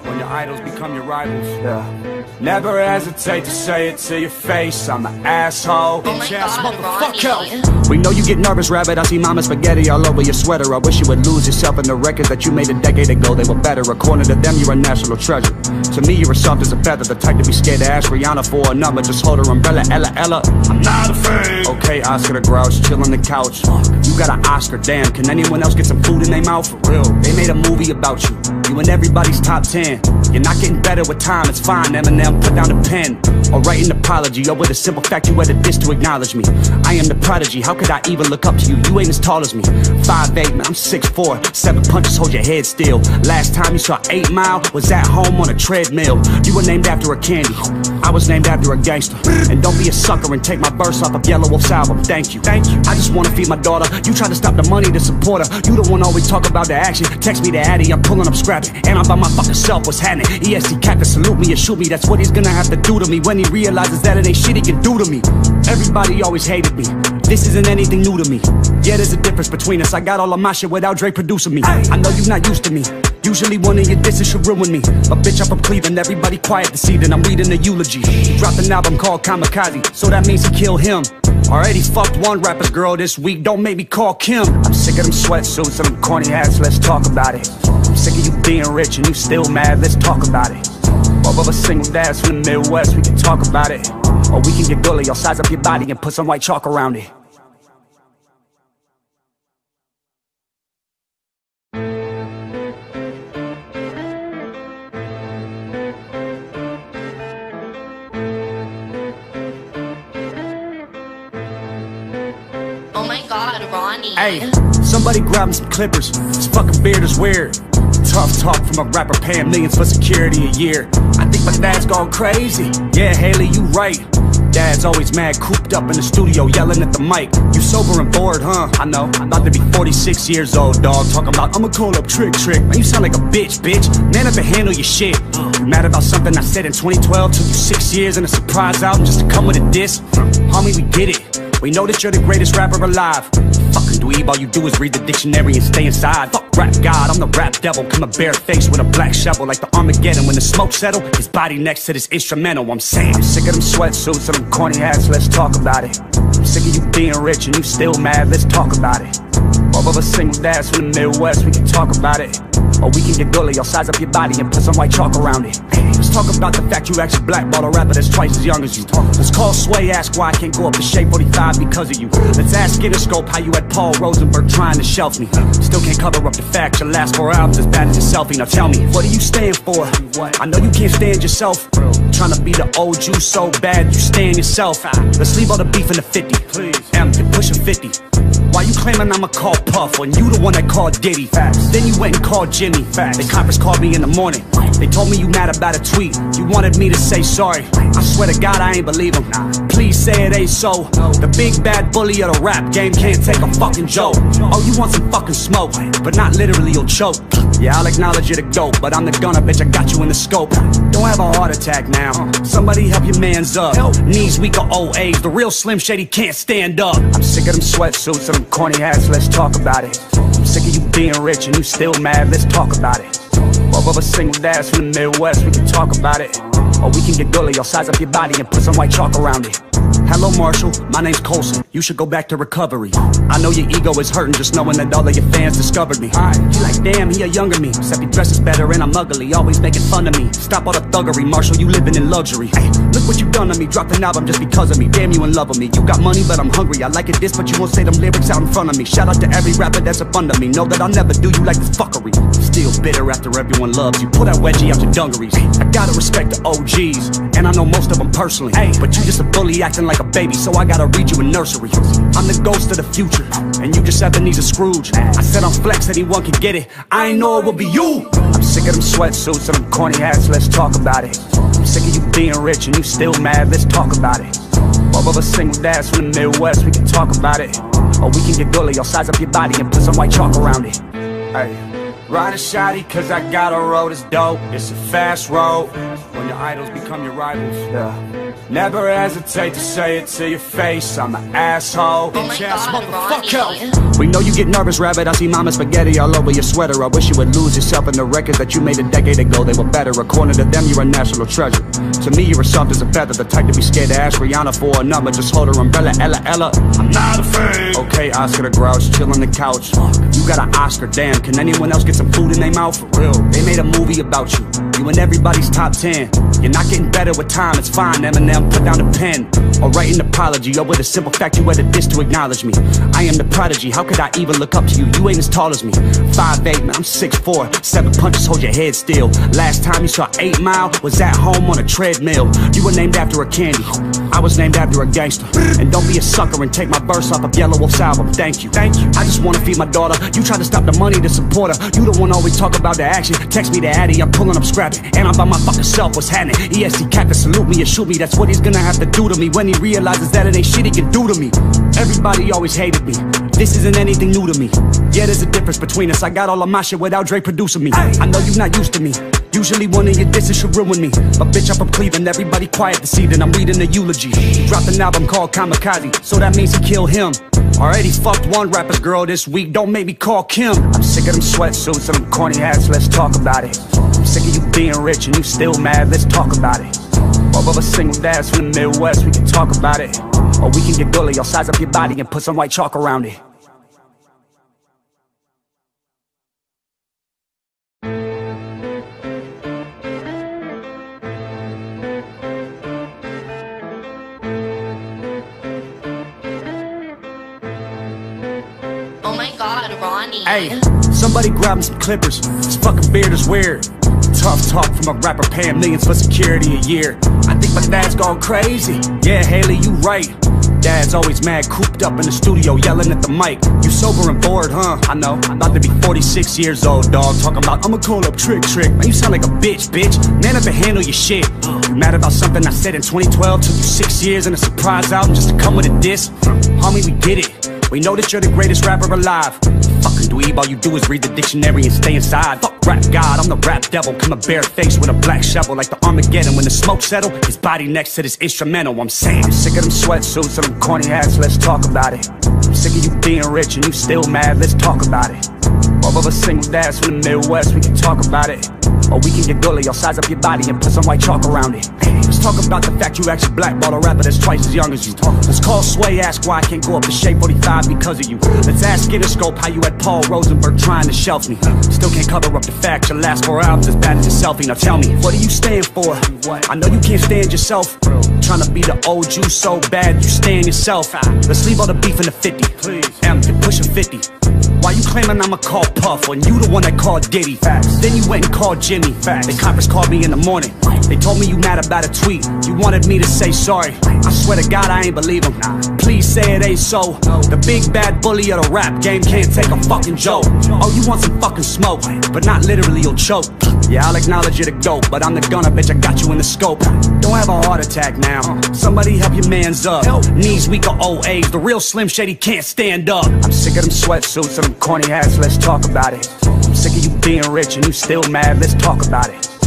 When your idols become your rivals. Yeah. Never hesitate to say it to your face. I'm an asshole. Oh my Bitch ass God, motherfucker. Ronnie. We know you get nervous, rabbit. I see mama spaghetti all over your sweater. I wish you would lose yourself in the records that you made a decade ago. They were better. According to them, you're a national treasure. To me, you're as soft as a feather. The type to be scared to ask Rihanna for a number. Just hold her umbrella, Ella, Ella. I'm not a fan Okay, Oscar the Grouch, chill on the couch. You got an Oscar, damn. Can anyone else get some food in their mouth? For real. They made a movie about you You in everybody's top 10 You're not getting better with time, it's fine Eminem, put down the pen. Or write an apology Or with a simple fact you had a diss to acknowledge me. I am the prodigy, how could I even look up to you? You ain't as tall as me. 5'8", man, I'm 6'4", Seven punches, hold your head still. Last time you saw 8 Mile Was at home on a treadmill. You were named after a candy. I was named after a gangster. And don't be a sucker and take my verse off of Yelawolf's album. Thank you, thank you. I just wanna feed my daughter. You try to stop the money to support her You the one always talk about the action. Text me the addy, I'm pulling up And I'm by my fucking self, what's happening? EST cat to salute me and shoot me. That's what he's gonna have to do to me When he realizes that it ain't shit he can do to me. Everybody always hated me. This isn't anything new to me. Yeah, there's a difference between us. I got all of my shit without Dre producing me. I know you're not used to me. Usually one of your disses should ruin me. But bitch, I'm from Cleveland, everybody quiet this evening I'm reading a eulogy. He dropped an album called Kamikaze. So that means he killed him. Already fucked one rapper's girl this week. Don't make me call Kim. I'm sick of them sweatsuits and them corny hats. Let's talk about it I'm sick of you being rich and you still mad Let's talk about it Both of us single dads from the Midwest We can talk about it Or we can get gully I'll size up your body and put some white chalk around it Oh my god, Ronnie. Hey, somebody grab me some clippers. This fucking beard is weird. Tough talk from a rapper paying millions for security a year. I think my dad's gone crazy. Yeah, Hailie, you right. Dad's always mad, cooped up in the studio, yelling at the mic. You sober and bored, huh? I know. I'm about to be 46 years old, dog. Talking about, I'ma call up Trick Trick. Man, you sound like a bitch, bitch. Man up and handle your shit. You mad about something I said in 2012? Took you six years and a surprise album just to come with a diss? Homie, we get it. We know that you're the greatest rapper alive. Fucking dweeb, all you do is read the dictionary and stay inside. Fuck rap god, I'm the rap devil. Come a bare face with a black shovel like the Armageddon. When the smoke settle, his body next to this instrumental. I'm saying, I'm sick of them sweatsuits and them corny hats. Let's talk about it. I'm sick of you being rich and you still mad. Let's talk about it. Both of us single dads from the Midwest, we can talk about it. Or we can get gully, I'll size up your body and put some white chalk around it. Let's talk about the fact you actually blackball a rapper that's twice as young as you. Let's call Sway, ask why I can't go up to Shade 45 because of you. Let's ask Interscope how you had Paul Rosenberg trying to shelf me. Still can't cover up the fact your last four hours as bad as your selfie. Now tell me, what do you stand for? I know you can't stand yourself. Trying to be the old you so bad you stand yourself. Let's leave all the beef in the 50. Please. M, you're pushing 50. Why you claiming I'ma call Puff when you the one that called Diddy? Facts. Then you went and called Jimmy. Facts. The coppers called me in the morning. They told me you mad about a tweet. You wanted me to say sorry. I swear to God I ain't believe them. Please say it ain't so. The big bad bully of the rap game can't take a fucking joke. Oh, you want some fucking smoke, but not literally you'll choke. Yeah, I'll acknowledge you're the dope, but I'm the gunner, bitch. I got you in the scope. Don't have a heart attack now. Somebody help your man's up. Knees weak or old age. The real Slim Shady can't stand up. I'm sick of them sweatsuits and them corny hats. Let's talk about it. I'm sick of you being rich and you still mad. Let's talk about it. Both of us single dads from the Midwest. We can talk about it. Or we can get gully. I'll size up your body and put some white chalk around it. Hello, Marshall. My name's Colson. You should go back to recovery. I know your ego is hurting just knowing that all of your fans discovered me. He like, damn, he a younger me. Except he dresses better and I'm ugly. Always making fun of me. Stop all the thuggery, Marshall. You living in luxury. Hey, look what you done to me. Dropped an album just because of me. Damn, you in love with me. You got money, but I'm hungry. I like it this, but you won't say them lyrics out in front of me. Shout out to every rapper that's a fun to me. Know that I'll never do you like this fuckery. Still bitter after everyone loves you. Pull that wedgie out your dungarees. I gotta respect the OGs, and I know most of them personally. Hey, but you just a bully acting like a baby, so I gotta read you a nursery. I'm the ghost of the future, and you just Ebenezer Scrooge. I said I'm flex, anyone can get it. I ain't know it would be you. I'm sick of them sweatsuits and them corny hats. Let's talk about it. I'm sick of you being rich and you still mad. Let's talk about it. Both of us single dads from the Midwest. We can talk about it, or we can get gully. I'll size up your body and put some white chalk around it. Hey. Ride a shotty cause I got a road that's dope. It's a fast road. When your idols become your rivals. Yeah. Never hesitate to say it to your face I'm an asshole. Oh my Bitch ass God, motherfucker. Ronnie. We know you get nervous, rabbit. I see mama spaghetti all over your sweater. I wish you would lose yourself in the records that you made a decade ago. They were better. According to them you're a national treasure. To me you're as soft as a feather. The type to be scared to ask Rihanna for a number. Just hold her umbrella, Ella, Ella. I'm not a fan Okay, Oscar the Grouch, chill on the couch. You got an Oscar, damn Can anyone else get some food in their mouth? For real. They made a movie about you In everybody's top 10 You're not getting better with time, it's fine. Eminem, put down the pen. Or write an apology Or with a simple fact you had a diss to acknowledge me. I am the prodigy, how could I even look up to you? You ain't as tall as me. 5'8", man, I'm 6'4", Seven punches, hold your head still. Last time you saw 8 Mile Was at home on a treadmill. You were named after a candy. I was named after a gangster. And don't be a sucker and take my verse off of Yelawolf's album. Thank you, thank you. I just wanna feed my daughter. You try to stop the money to support her You the one always talk about the action. Text me the addy, I'm pulling up And I'm by my fucking self, what's happening? EST cat to salute me and shoot me. That's what he's gonna have to do to me When he realizes that it ain't shit he can do to me. Everybody always hated me. This isn't anything new to me. Yeah, there's a difference between us. I got all of my shit without Dre producing me. I know you're not used to me. Usually one of your disses should ruin me. But bitch, I'm from Cleveland, everybody quiet this evening. I'm reading a eulogy. He dropped an album called Kamikaze. So that means he killed him. Already fucked one rapper's girl this week. Don't make me call Kim. I'm sick of them sweatsuits and them corny hats. Let's talk about it sick of you being rich and you still mad Let's talk about it Both of us single dads from the Midwest We can talk about it Or we can get gully I'll size up your body and put some white chalk around it Oh my god, Ronnie. Hey, somebody grab him some clippers. This fucking beard is weird. Tough talk from a rapper paying millions for security a year. I think my dad's gone crazy. Yeah, Hailie, you right. Dad's always mad, cooped up in the studio, yelling at the mic. You sober and bored, huh? I know. I'm about to be 46 years old, dog. Talking about, I'ma call up Trick Trick. Man, you sound like a bitch, bitch. Man up and handle your shit. You mad about something I said in 2012? Took you six years and a surprise album just to come with a diss? Homie, we get it. We know that you're the greatest rapper alive. Fucking dweeb, all you do is read the dictionary and stay inside. Fuck rap god, I'm the rap devil. Coming barefaced with a black shovel like the Armageddon. When the smoke settle, his body next to this instrumental. I'm saying, sick of them sweatsuits and them corny hats. Let's talk about it. I'm sick of you being rich and you still mad. Let's talk about it. Both of us single dads from the Midwest, we can talk about it. Or we can get gully, I'll size up your body and put some white chalk around it. Let's talk about the fact you actually blackball a rapper that's twice as young as you. Let's call Sway, ask why I can't go up to Shade 45 because of you. Let's ask Interscope how you had Paul Rosenberg trying to shelf me. Still can't cover up the fact your last four albums as bad as your selfie. Now tell me, what do you stand for? I know you can't stand yourself. Trying to be the old you so bad you stand yourself. Let's leave all the beef in the 50. Please. M, you're pushing 50. Why you claiming I'ma call Puff when you the one that called Diddy? Facts. Then you went and called Jimmy. Facts. They conference called me in the morning. They told me you mad about a tweet. You wanted me to say sorry. I swear to God I ain't believe them. Please say it ain't so. The big bad bully of the rap game can't take a fucking joke. Oh, you want some fucking smoke, but not literally you'll choke. Yeah, I'll acknowledge you're the goat, but I'm the gunner, bitch. I got you in the scope. Don't have a heart attack now. Somebody help your man's up. Knees weak or old age. The real Slim Shady can't stand up. I'm sick of them sweatsuits and them corny hats. Let's talk about it. I'm sick of you being rich and you still mad. Let's talk about it.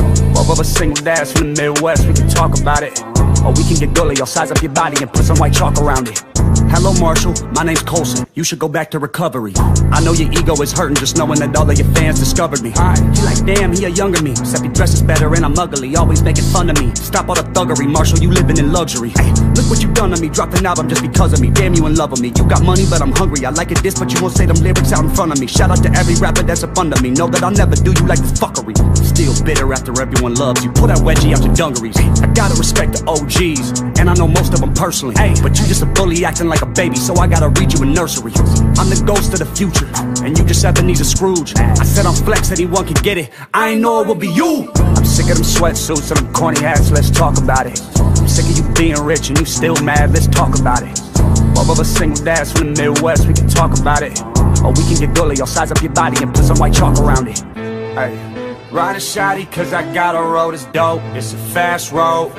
Of us single dads from the Midwest. We can talk about it. Or we can get gully. I'll size up your body and put some white chalk around it. Hello, Marshall. My name's Colson. You should go back to recovery. I know your ego is hurting just knowing that all of your fans discovered me. You like, damn, he a younger me. Except he dresses better and I'm ugly. Always making fun of me. Stop all the thuggery, Marshall. You living in luxury. Hey, look what you done to me. Dropped an album just because of me. Damn, you in love with me. You got money, but I'm hungry. I like it this, but you won't say them lyrics out in front of me. Shout out to every rapper that's a up under me. Know that I'll never do you like this fuckery. Still bitter after everyone loves you. Pull that wedgie out your dungarees. I gotta respect the OGs, and I know most of them personally. Hey, but you just a bully acting like a baby, so I gotta read you a nursery. I'm the ghost of the future, and you just Ebenezer Scrooge. I said I'm flex, anyone can get it. I ain't know it would be you. I'm sick of them sweatsuits and them corny hats. Let's talk about it. I'm sick of you being rich and you still mad. Let's talk about it. Both of us single dads from the Midwest. We can talk about it, or we can get gully. I'll size up your body and put some white chalk around it. Hey. Ride a shotty cause I got a road that's dope. It's a fast road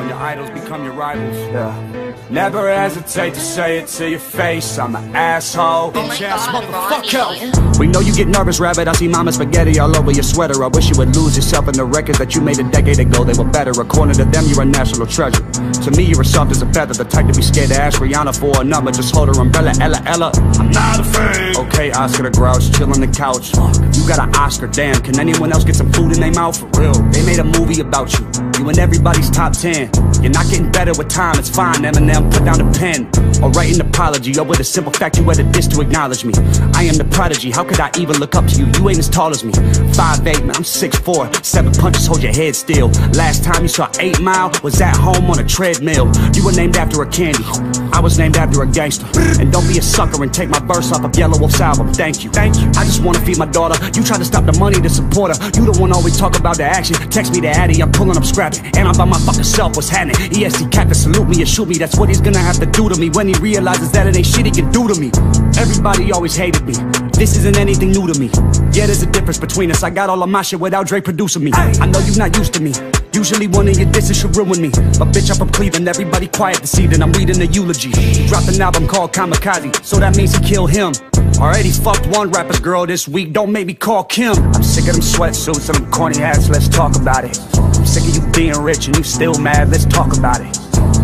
When your idols become your rivals. Yeah. Never hesitate to say it to your face I'm an asshole. Oh my Bitch ass motherfucker. We know you get nervous, rabbit. I see mama spaghetti all over your sweater. I wish you would lose yourself in the records that you made a decade ago. They were better, according to them you're a national treasure. To me you're as soft as a feather The type to be scared to ask Rihanna for a number. Just hold her umbrella, Ella, Ella. I'm not a fan Okay, Oscar the Grouch, chill on the couch. You got an Oscar, damn. Can anyone else get some food in their mouth? For real. They made a movie about you. You in everybody's top 10 You're not getting better with time, it's fine. Eminem, put down the pen. Or write an apology Or with a simple fact you had a diss to acknowledge me. I am the prodigy, how could I even look up to you? You ain't as tall as me. 5'8", man, I'm 6'4", Seven punches, hold your head still. Last time you saw 8 Mile Was at home on a treadmill. You were named after a candy. I was named after a gangster. And don't be a sucker and take my verse off of Yelawolf's album. Thank you, thank you. I just wanna feed my daughter. You try to stop the money to support her. You the one always talk about the action. Text me the addy, I'm pulling up scrapping And I'm by my fucking self, what's happening? EST captain, salute me and shoot me. That's what he's gonna have to do to me. When he realizes that it ain't shit he can do to me. Everybody always hated me. This isn't anything new to me. Yeah, there's a difference between us. I got all of my shit without Dre producing me. I know you're not used to me Usually one of your disses should ruin me. But bitch, I'm from Cleveland, everybody quiet this evening I'm reading a eulogy. He dropped an album called Kamikaze. So that means he killed him. Already fucked one rapper's girl this week. Don't make me call Kim. I'm sick of them sweatsuits and them corny hats. Let's talk about it. I'm sick of you being rich and you still mad. Let's talk about it.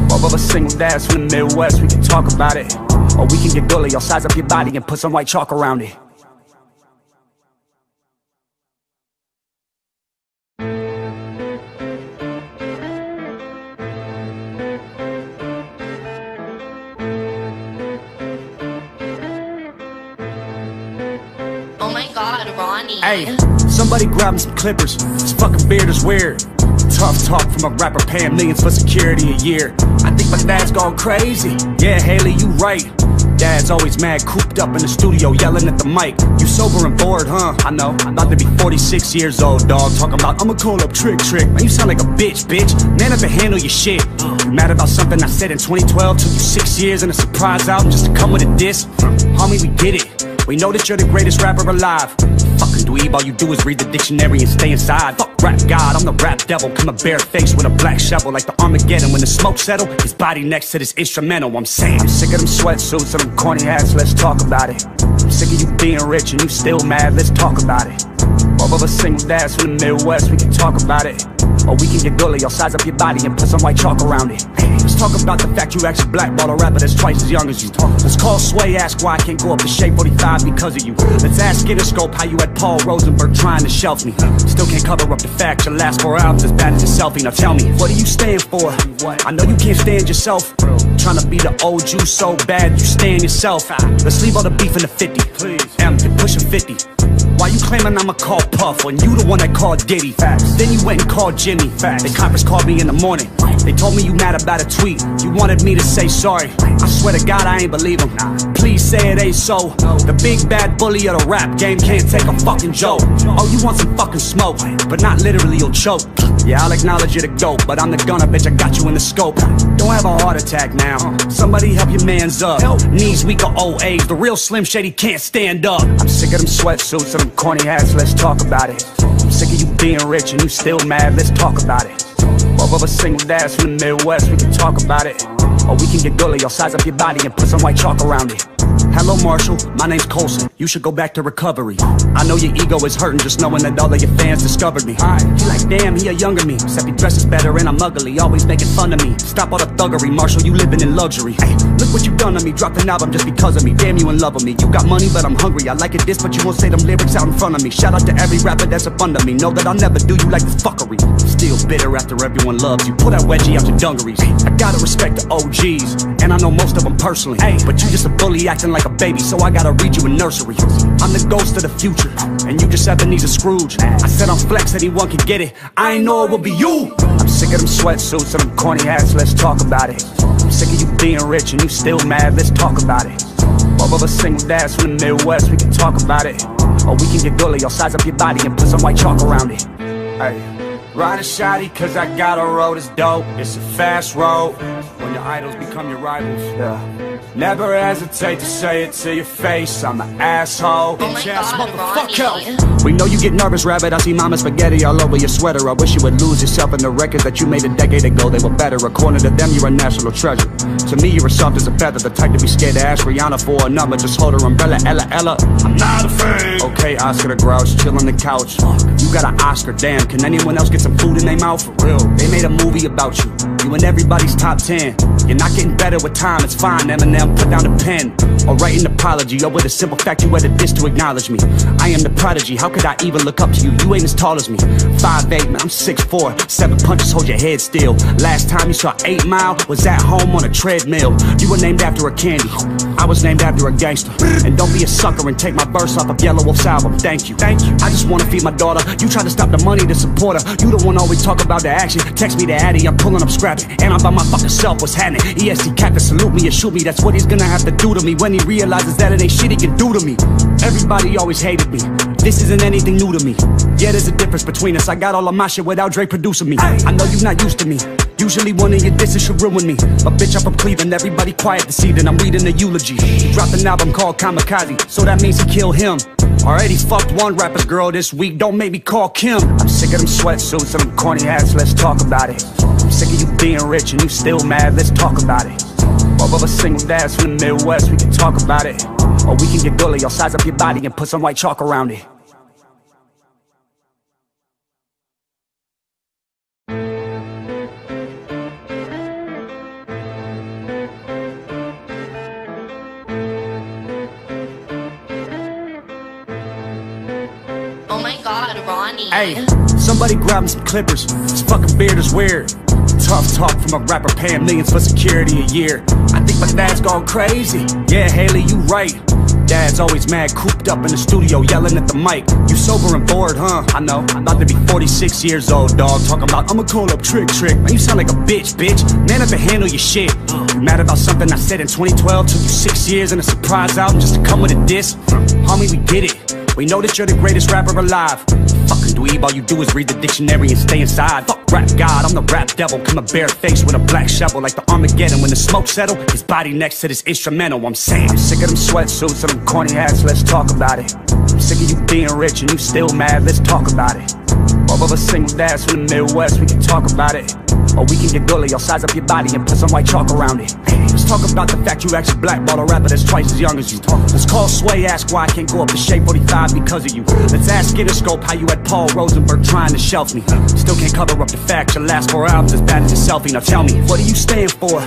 Both of us single dads from the Midwest We can talk about it. Or we can get gully I'll size up your body and put some white chalk around it Hey, somebody grab him some clippers. This fucking beard is weird. Tough talk from a rapper paying millions for security a year. I think my dad's gone crazy. Yeah, Hailie, you right. Dad's always mad, cooped up in the studio, yelling at the mic. You sober and bored, huh? I know. I'm about to be 46 years old, dog. Talking about, I'ma call up Trick Trick. Man, you sound like a bitch, bitch. Man up and handle your shit. You mad about something I said in 2012? Took you six years and a surprise album just to come with a diss? Homie, we get it. We know that you're the greatest rapper alive. Fucking dweeb, all you do is read the dictionary and stay inside. Fuck rap god, I'm the rap devil. Come a bare face with a black shovel like the Armageddon. When the smoke settle, his body next to this instrumental. I'm saying, I'm sick of them sweatsuits and them corny hats. Let's talk about it. I'm sick of you being rich and you still mad. Let's talk about it. Both of us single dads from the Midwest, we can talk about it. Or we can get gully, I'll size up your body and put some white chalk around it. Let's talk about the fact you actually blackball a rapper that's twice as young as you. Let's call Sway, ask why I can't go up to Shade 45 because of you. Let's ask Interscope how you had Paul Rosenberg trying to shelf me. Still can't cover up the fact your last four albums as bad as a selfie. Now tell me, what do you stand for? I know you can't stand yourself. Trying to be the old you so bad you stand yourself. Let's leave all the beef in the 50. Please. M, you're pushing 50. Why you claiming I'ma call Puff when you the one that called Diddy? Facts. Then you went and called Jimmy. Facts. They conference called me in the morning. They told me you mad about a tweet. You wanted me to say sorry. I swear to God I ain't believe them. Please say it ain't so. The big bad bully of the rap game can't take a fucking joke. Oh, you want some fucking smoke, but not literally you'll choke. Yeah, I'll acknowledge you're the goat, but I'm the gunner, bitch. I got you in the scope. Don't have a heart attack now. Somebody help your man's up. Knees weak or old age. The real Slim Shady can't stand up. I'm sick of them sweatsuits and corny ass, Let's talk about it. I'm sick of you being rich and you still mad. Let's talk about it. Both of us single dads from the Midwest. We can talk about it. Or we can get gully. I'll size up your body and put some white chalk around it. Hello, Marshall. My name's Colson. You should go back to recovery. I know your ego is hurting just knowing that all of your fans discovered me. He like, damn, he a younger me. Except he dresses better and I'm ugly. Always making fun of me. Stop all the thuggery, Marshall. You living in luxury. Hey, look what you done to me. Dropped an album just because of me. Damn, you in love with me. You got money, but I'm hungry. I like it this, but you won't say them lyrics out in front of me. Shout out to every rapper that's up under me. Know that I'll never do you like this fuckery. Still bitter after everyone loves you. Pull that wedgie out your dungarees. I gotta respect the OGs, and I know most of them personally. Hey, but you just a bully acting like a baby, so I gotta read you a nursery. I'm the ghost of the future, and you just Ebenezer Scrooge. I said I'm flex, anyone can get it. I ain't know it would be you. I'm sick of them sweatsuits and them corny hats. Let's talk about it. I'm sick of you being rich and you still mad. Let's talk about it. Both of us single dads from the Midwest. We can talk about it, or we can get gully. I'll size up your body and put some white chalk around it. Hey. Ride a shotty cause I got a road that's dope It's a fast road. When your idols become your rivals. Yeah. Never hesitate to say it to your face I'm an asshole. Oh my Bitch ass God, motherfucker. We know you get nervous, rabbit. I see mama spaghetti all over your sweater. I wish you would lose yourself in the records that you made a decade ago. They were better. According to them you're a national treasure. To me you're as soft as a feather. The type to be scared to ask Rihanna for a number. Just hold her umbrella, Ella, Ella. I'm not a fan Okay, Oscar the Grouch, chill on the couch. You got an Oscar, damn. Can anyone else get some food in their mouth? For real They made a movie about you You in everybody's top 10 You're not getting better with time, it's fine Eminem, put down the pen. Or write an apology Or with a simple fact you had a diss to acknowledge me. I am the prodigy, how could I even look up to you? You ain't as tall as me. 5'8", man, I'm 6'4", seven punches hold your head still. Last time you saw 8 Mile was at home on a treadmill. You were named after a candy. I was named after a gangster. And don't be a sucker and take my verse off of Yelawolf's album. Thank you, thank you. I just wanna feed my daughter. You try to stop the money to support her You the one always talk about the action. Text me the addy, I'm pulling up And I'm by my fucking self, what's happening? EST captain, salute me or shoot me. That's what he's gonna have to do to me When he realizes that it ain't shit he can do to me. Everybody always hated me. This isn't anything new to me. Yeah, there's a difference between us. I got all of my shit without Dre producing me. I know you're not used to me. Usually one of your disses should ruin me. But bitch, I'm from Cleveland, everybody quiet this evening. I'm reading a eulogy. He dropped an album called Kamikaze. So that means he killed him Already fucked one rapper's girl this week. Don't make me call Kim. I'm sick of them sweatsuits and them corny hats. Let's talk about it. I'm sick of you being rich and you still mad. Let's talk about it. Both of us single dads from the Midwest We can talk about it. Or we can get gully I'll size up your body and put some white chalk around it Hey, somebody grab him some clippers. This fucking beard is weird. Tough talk from a rapper paying millions for security a year. I think my dad's gone crazy. Yeah, Hailie, you right. Dad's always mad, cooped up in the studio, yelling at the mic. You sober and bored, huh? I know. I'm about to be 46 years old, dog. Talking about, I'ma call up Trick Trick. Man, you sound like a bitch, bitch. Man I can handle your shit. You mad about something I said in 2012? Took you six years and a surprise album just to come with a diss? Homie, we get it. We know that you're the greatest rapper alive. Fucking dweeb, all you do is read the dictionary and stay inside. Fuck rap god, I'm the rap devil. Come a bare face with a black shovel like the Armageddon. When the smoke settle, his body next to this instrumental. I'm saying, I'm sick of them sweatsuits and them corny hats. Let's talk about it. I'm sick of you being rich and you still mad. Let's talk about it. Both of us single dads from the Midwest. We can talk about it. Or we can get gully, I'll size up your body and put some white chalk around it. Let's talk about the fact you actually blackball a rapper that's twice as young as you. Let's call Sway, ask why I can't go up to Shade 45 because of you. Let's ask Interscope how you had Paul Rosenberg trying to shelf me. Still can't cover up the fact your last four albums as bad as a selfie. Now tell me, what do you stand for?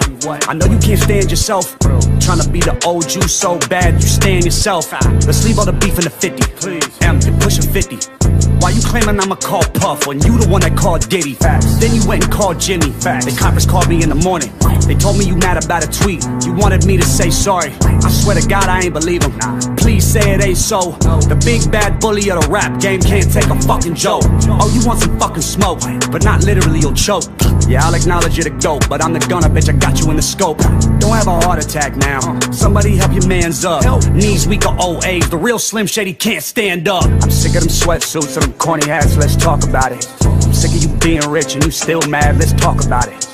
I know you can't stand yourself. Trying to be the old you so bad you stand yourself. Let's leave all the beef in the 50. Please. M, you're pushing 50. Why you claiming I'ma call Puff when you the one that called Diddy? Facts. Then you went and called Jimmy. Facts. They conference called me in the morning. They told me you mad about a tweet. You wanted me to say sorry. I swear to God I ain't believe them. Please say it ain't so. The big bad bully of the rap game can't take a fucking joke. Oh, you want some fucking smoke, but not literally you'll choke. Yeah, I'll acknowledge you're the goat, but I'm the gunner, bitch. I got you in the scope. Don't have a heart attack now. Somebody help your man's up. Knees weak or old age. The real Slim Shady can't stand up. I'm sick of them sweatsuits and them corny hats. Let's talk about it. I'm sick of you being rich and you still mad. Let's talk about it.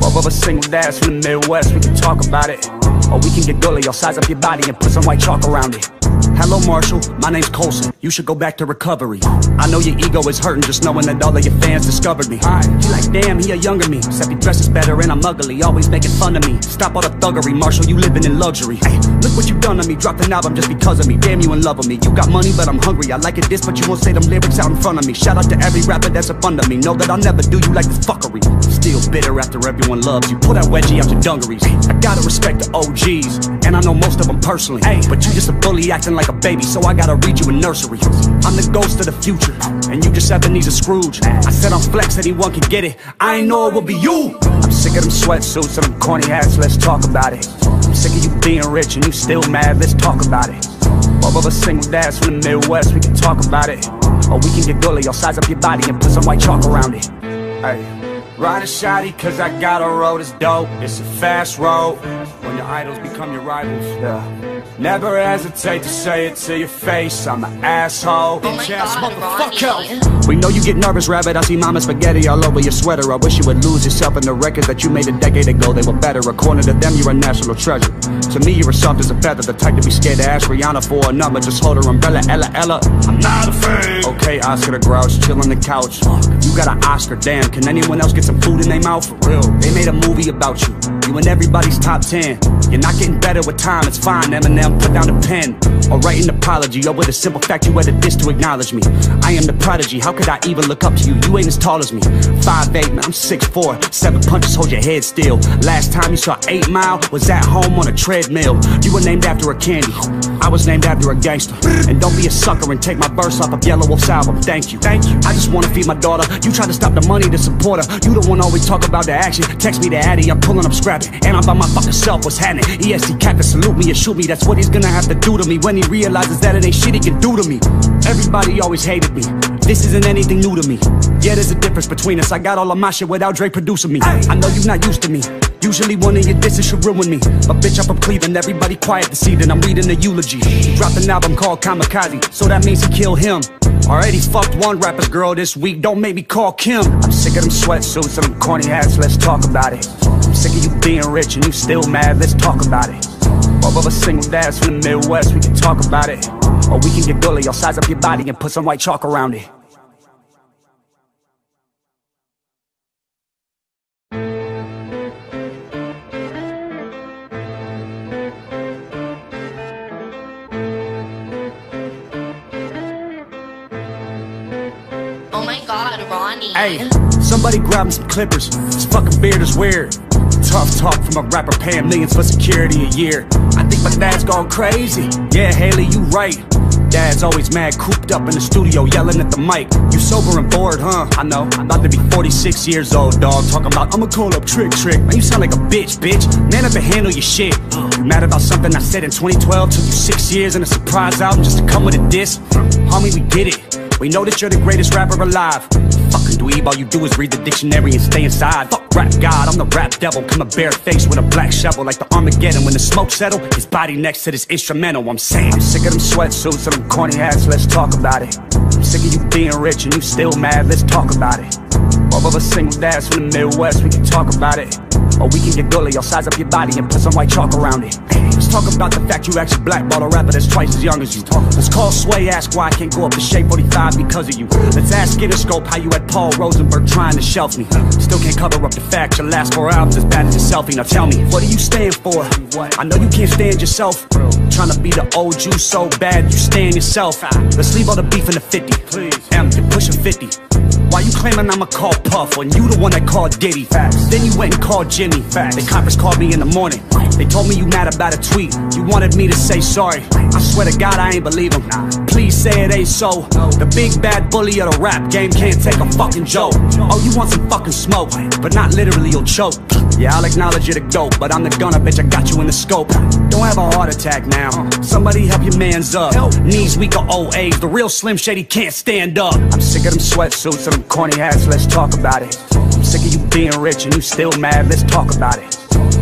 Both of us single dads from the Midwest. We can talk about it. Or we can get gully. I'll size up your body and put some white chalk around it. Hello, Marshall. My name's Colson. You should go back to recovery. I know your ego is hurting just knowing that all of your fans discovered me. You like, damn, he a younger me. Except he dresses better and I'm ugly. Always making fun of me. Stop all the thuggery, Marshall. You living in luxury. Hey, look what you done to me. Dropped an album just because of me. Damn, you in love with me. You got money, but I'm hungry. I like it this, but you won't say them lyrics out in front of me. Shout out to every rapper that's up under me. Know that I'll never do you like this fuckery. Still bitter after everyone loves you. Pull that wedgie out your dungarees. I gotta respect the OGs, and I know most of them personally. Hey, but you just a bully acting like a baby, so I gotta read you in nursery. I'm the ghost of the future, and you just Ebenezer Scrooge. I said I'm flex, anyone can get it. I ain't know it would be you. I'm sick of them sweatsuits and them corny hats. Let's talk about it. I'm sick of you being rich and you still mad. Let's talk about it. Both of us single dads from the Midwest. We can talk about it, or we can get gully. I'll size up your body and put some white chalk around it. Hey. Ride a shotty cause I got a road that's dope. It's a fast road. When your idols become your rivals. Yeah. Never hesitate to say it to your face I'm an asshole. Oh my Bitch ass God, motherfucker. We know you get nervous, rabbit. I see mama spaghetti all over your sweater. I wish you would lose yourself in the records that you made a decade ago. They were better. According to them you're a national treasure. To me you're as soft as a feather. The type to be scared to ask Rihanna for a number. Just hold her umbrella, Ella, Ella. I'm not a fan Okay, Oscar the Grouch, chill on the couch. You got an Oscar, damn. Can anyone else get some food in their mouth? For real. They made a movie about you. You in everybody's top 10 You're not getting better with time, it's fine. Eminem, put down the pen. Or write an apology. Or with a simple fact you a diss to acknowledge me. I am the prodigy, how could I even look up to you? You ain't as tall as me. 5'8", man, I'm 6'4", seven punches hold your head still. Last time you saw 8 Mile was at home on a treadmill. You were named after a candy. I was named after a gangster. And don't be a sucker and take my verse off of Yelawolf's album. Thank you, thank you. I just wanna feed my daughter. You try to stop the money to support her. You the one always talk about the action. Text me the addy, I'm pulling up scrapping. And I'm by my fucking self, what's happening? EST captain, salute me or shoot me. That's what he's gonna have to do to me When he realizes that it ain't shit he can do to me. Everybody always hated me. This isn't anything new to me. Yeah, there's a difference between us. I got all of my shit without Dre producing me. I know you're not used to me Usually one of your disses should ruin me. But bitch, I'm from Cleveland, everybody quiet this evening I'm reading the eulogy. He dropped an album called Kamikaze So that means he killed him. Already fucked one rapper's girl this week. Don't make me call Kim. I'm sick of them sweatsuits and them corny hats. Let's talk about it. I'm sick of you being rich and you still mad. Let's talk about it. Both of us single dads from the Midwest. We can talk about it. Or we can get gully. I'll size up your body and put some white chalk around it Hey, somebody grab me some clippers. This fucking beard is weird. Tough talk from a rapper paying millions for security a year. I think my dad's gone crazy. Yeah, Hailie, you right. Dad's always mad, cooped up in the studio, yelling at the mic. You sober and bored, huh? I know. I'm about to be 46 years old, dog. Talking about, I'ma call up Trick Trick. Man, you sound like a bitch, bitch. Man up and handle your shit. You mad about something I said in 2012? Took you six years and a surprise album just to come with a diss? Homie, we get it. We know that you're the greatest rapper alive. Dweeb, all you do is read the dictionary and stay inside. Fuck rap god, I'm the rap devil. Come a bare face with a black shovel like the Armageddon. When the smoke settle, his body next to this instrumental. I'm saying, I'm sick of them sweatsuits and them corny hats. Let's talk about it. I'm sick of you being rich and you still mad. Let's talk about it. Both of us single dads from the Midwest. We can talk about it. Or we can get gully, I'll size up your body and put some white chalk around it. Let's talk about the fact you actually blackballed a rapper that's twice as young as you. Let's call Sway, ask why I can't go up to Shade 45 because of you. Let's ask Interscope how you had Paul Rosenberg trying to shelf me. Still can't cover up the fact your last four albums as bad as your selfie. Now tell me, what do you stand for? I know you can't stand yourself. Trying to be the old you so bad you stand yourself. Let's leave all the beef in the 50. Please. M, you're pushing 50. Why you claiming I'ma call Puff when you the one that called Diddy? Facts. Then you went and called Jimmy. Facts. They conference called me in the morning. They told me you mad about a tweet. You wanted me to say sorry. I swear to God I ain't believe them. Please say it ain't so. The big bad bully of the rap game can't take a fucking joke. Oh, you want some fucking smoke, but not literally you'll choke. Yeah, I'll acknowledge you're the goat, but I'm the gunner, bitch. I got you in the scope. Don't have a heart attack now. Somebody help your man's up. Knees weak or old age. The real Slim Shady can't stand up. I'm sick of them sweatsuits and them corny ass, Let's talk about it. I'm sick of you being rich and you still mad. Let's talk about it.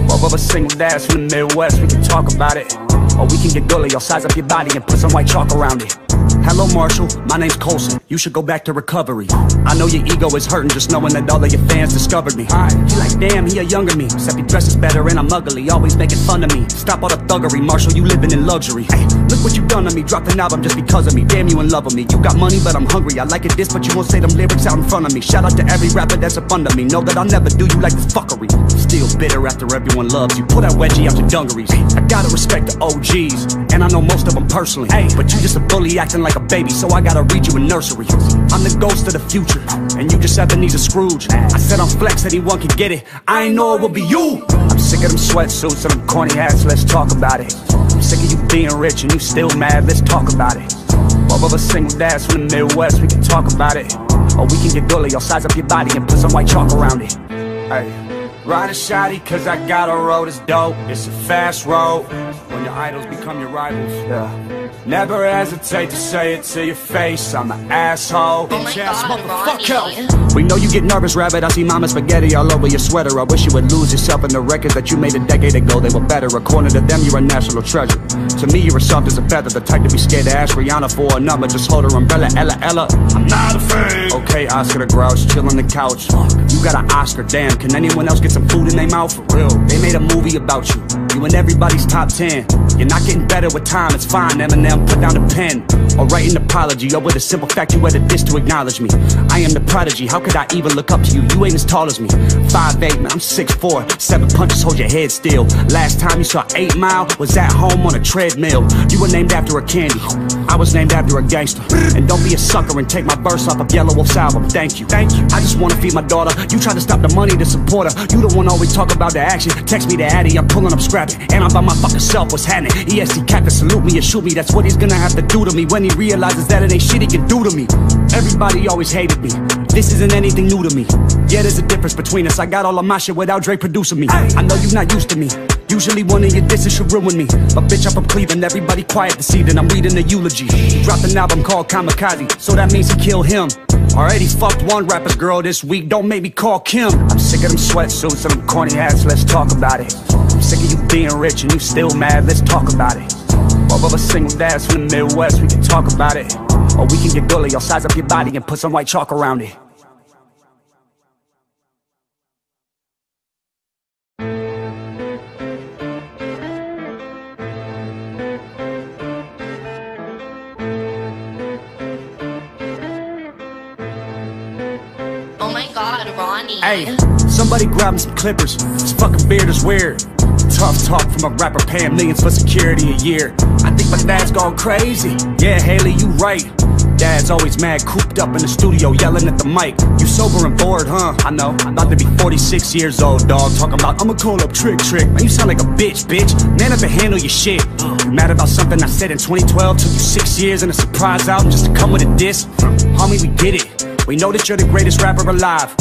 Both of us single dads from the Midwest. We can talk about it. Or we can get gully. I'll size up your body and put some white chalk around it. Hello, Marshall. My name's Colson. You should go back to recovery. I know your ego is hurting just knowing that all of your fans discovered me. You like, damn, he a younger me. Except he dresses better and I'm ugly. Always making fun of me. Stop all the thuggery, Marshall. You living in luxury. Hey, look what you done to me. Dropped an album just because of me. Damn, you in love with me. You got money, but I'm hungry. I like it this, but you won't say them lyrics out in front of me. Shout out to every rapper that's a up under me. Know that I'll never do you like this fuckery. Still bitter after everyone loves you. Pull that wedgie out your dungarees. I gotta respect the OGs, and I know most of them personally. Hey, but you just a bully acting like a baby, so I gotta read you a nursery. I'm the ghost of the future, and you just Ebenezer Scrooge. I said I'm flex, anyone can get it. I ain't know it would be you. I'm sick of them sweatsuits and them corny hats. Let's talk about it. I'm sick of you being rich and you still mad. Let's talk about it. Both of us single dads from the Midwest. We can talk about it, or we can get gully. I'll size up your body and put some white chalk around it. Hey. Ride a shotty cause I got a road that's dope It's a fast road When your idols become your rivals. Yeah. Never hesitate to say it to your face I'm an asshole. Oh ass motherfucker. We know you get nervous, rabbit. I see mama spaghetti all over your sweater. I wish you would lose yourself in the records that you made a decade ago. They were better. According to them you're a national treasure. To me you're as soft as a feather. The type to be scared to ask Rihanna for a number. Just hold her umbrella, Ella, Ella. I'm not afraid. Okay, Oscar the Grouch, chill on the couch. You got an Oscar, damn. Can anyone else get some food in their mouth? For real. They made a movie about you You in everybody's top 10 You're not getting better with time, it's fine Eminem, put down the pen. Or write an apology Or with a simple fact you had a diss to acknowledge me. I am the prodigy, how could I even look up to you? You ain't as tall as me. 5'8", man, I'm 6'4", Seven punches, hold your head still. Last time you saw 8 Mile Was at home on a treadmill. You were named after a candy. I was named after a gangster. And don't be a sucker and take my verse off of Yelawolf's album. Thank you, thank you. I just wanna feed my daughter. You try to stop the money to support her You the one always talk about the action. Text me the addy, I'm pulling up And I'm by my fucking self, what's happening? EST captain, salute me and shoot me. That's what he's gonna have to do to me When he realizes that it ain't shit he can do to me. Everybody always hated me. This isn't anything new to me. Yeah, there's a difference between us. I got all of my shit without Dre producing me. I know you're not used to me. Usually one of your disses should ruin me. But bitch, I'm from Cleveland, everybody quiet this evening. I'm reading the eulogy. Dropped an album called Kamikaze. So that means he killed him. Already fucked one rapper's girl this week. Don't make me call Kim. I'm sick of them sweatsuits and them corny hats. Let's talk about it I'm sick of you being rich and you still mad Let's talk about it Both of us single dads from the Midwest We can talk about it Or we can get gully I'll size up your body and put some white chalk around it Oh my god, Ronnie. Hey, somebody grab me some clippers. This fucking beard is weird. Tough talk from a rapper paying millions for security a year. I think my dad's gone crazy. Yeah, Hailie, you right. Dad's always mad, cooped up in the studio, yelling at the mic. You sober and bored, huh? I know. I'm about to be 46 years old, dog. Talking about, I'ma call up Trick Trick. Man, you sound like a bitch, bitch. Man up and handle your shit. You mad about something I said in 2012? Took you six years and a surprise album just to come with a diss? Homie, we get it. We know that you're the greatest rapper alive.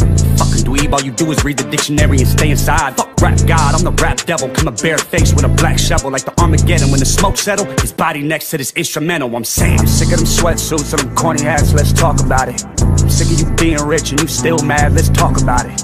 Fucking dweeb, all you do is read the dictionary and stay inside. Fuck rap god, I'm the rap devil. Come a bare face with a black shovel like the Armageddon. When the smoke settle, his body next to this instrumental. I'm saying, I'm sick of them sweatsuits and them corny hats. Let's talk about it. I'm sick of you being rich and you still mad. Let's talk about it.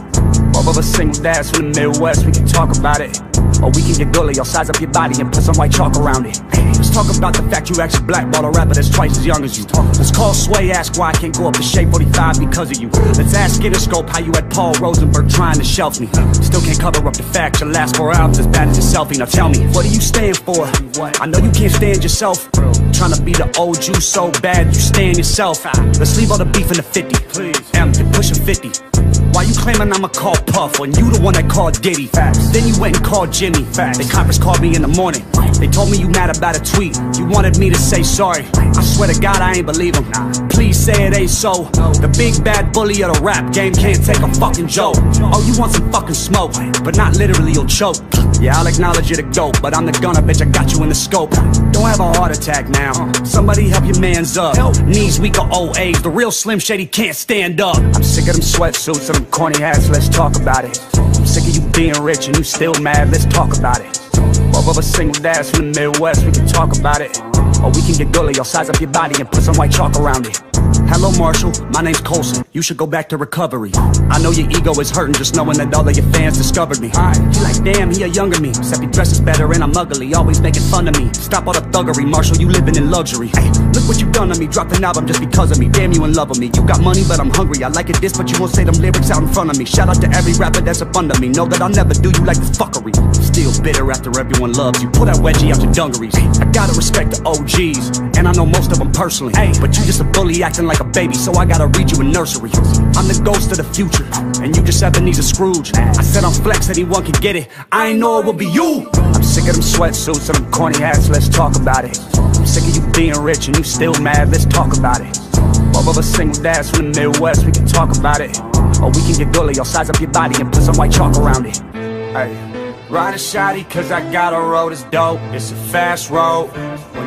Both of us single dads from the Midwest. We can talk about it. Or we can get gully, I'll size up your body and put some white chalk around it. Let's talk about the fact you actually blackball a rapper that's twice as young as you. Let's call Sway, ask why I can't go up to Shade 45 because of you. Let's ask Interscope how you had Paul Rosenberg trying to shelf me. Still can't cover up the fact your last four albums as bad as your selfie. Now tell me, what do you stand for? I know you can't stand yourself. Trying to be the old you so bad you stand yourself. Let's leave all the beef in the 50. Please. M, you're pushing 50. Why you claiming I'ma call Puff when you the one that called Diddy? Facts. Then you went and called Jimmy. Facts. They conference called me in the morning. They told me you mad about a tweet. You wanted me to say sorry. I swear to God I ain't believe them. Please say it ain't so. The big bad bully of the rap game can't take a fucking joke. Oh, you want some fucking smoke, but not literally you'll choke. Yeah, I'll acknowledge you're the goat, but I'm the gunner, bitch. I got you in the scope. Don't have a heart attack now. Somebody help your man's up. Knees weak or old age. The real Slim Shady can't stand up. I'm sick of them sweatsuits and them corny hats. Let's talk about it. I'm sick of you being rich and you still mad. Let's talk about it. Both of us single dads from the Midwest. We can talk about it. Or we can get gully. I'll size up your body and put some white chalk around it. Hello, Marshall. My name's Colson. You should go back to recovery. I know your ego is hurting just knowing that all of your fans discovered me. You like, damn, he a younger me. Except he dresses better and I'm ugly. Always making fun of me. Stop all the thuggery, Marshall. You living in luxury. Hey, look what you done to me. Dropped an album just because of me. Damn, you in love with me. You got money, but I'm hungry. I like it this, but you won't say them lyrics out in front of me. Shout out to every rapper that's a up under me. Know that I'll never do you like this fuckery. Still bitter after everyone loves you. Pull that wedgie out your dungarees. I gotta respect the OGs, and I know most of them personally. Hey, but you just a bully acting like a baby, so I gotta read you a nursery. I'm the ghost of the future, and you just Ebenezer Scrooge. I said I'm flex, anyone can get it. I ain't know it would be you. I'm sick of them sweatsuits and them corny hats. Let's talk about it. I'm sick of you being rich and you still mad. Let's talk about it. Both of us single dads from the Midwest. We can talk about it, or we can get gully. I'll size up your body and put some white chalk around it. Hey. Ride a shotty cause I got a road that's dope It's a fast road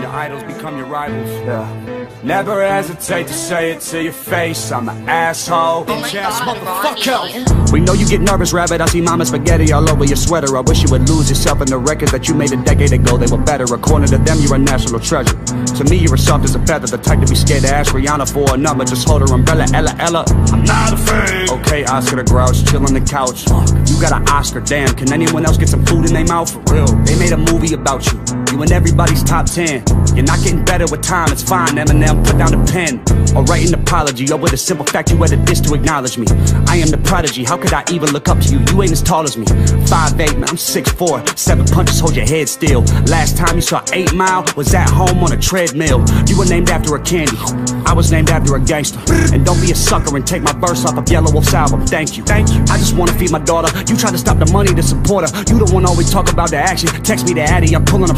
your idols become your rivals. Yeah. Never hesitate to say it to your face I'm an asshole. Oh my Bitch ass motherfucker. We know you get nervous, rabbit. I see mama spaghetti all over your sweater. I wish you would lose yourself in the records that you made a decade ago. They were better. According to them, you're a national treasure. To me, you're as soft as a feather. The type to be scared to ask Rihanna for a number. Just hold her umbrella, Ella, Ella. I'm not a fan Okay, Oscar the Grouch, chill on the couch. You got an Oscar, damn. Can anyone else get some food in their mouth? For real. They made a movie about you You everybody's top 10 You're not getting better with time, it's fine. Eminem, put down the pen Or write an apology Or with a simple fact you a diss to acknowledge me. I am the prodigy, how could I even look up to you? You ain't as tall as me. 5'8", man, I'm 6'4", Seven punches, hold your head still. Last time you saw 8 Mile Was at home on a treadmill. You were named after a candy. I was named after a gangster. And don't be a sucker and take my verse off of Yelawolf's album. Thank you, thank you. I just wanna feed my daughter. You try to stop the money to support her. You the one always talk about the action. Text me the addy, I'm pulling up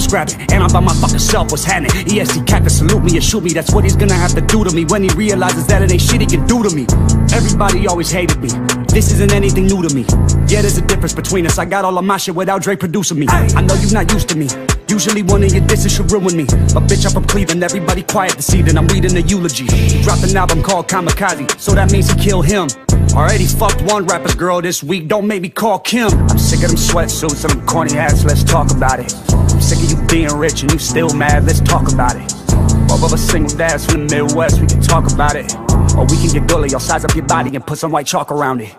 And I'm by my fucking self, what's happening? EST captain, salute me or shoot me. That's what he's gonna have to do to me When he realizes that it ain't shit he can do to me. Everybody always hated me. This isn't anything new to me. Yeah, there's a difference between us. I got all of my shit without Dre producing me. I know you're not used to me. Usually one of your disses should ruin me. But bitch, I'm from Cleveland, everybody quiet this evening. I'm reading a eulogy. He dropped an album called Kamikaze. So that means he killed him. Already fucked one rapper's girl this week. Don't make me call Kim. I'm sick of them sweatsuits and them corny hats. Let's talk about it sick of you being rich and you still mad. Let's talk about it. Both of single dads from the Midwest We can talk about it. Or we can get gully I'll size up your body and put some white chalk around it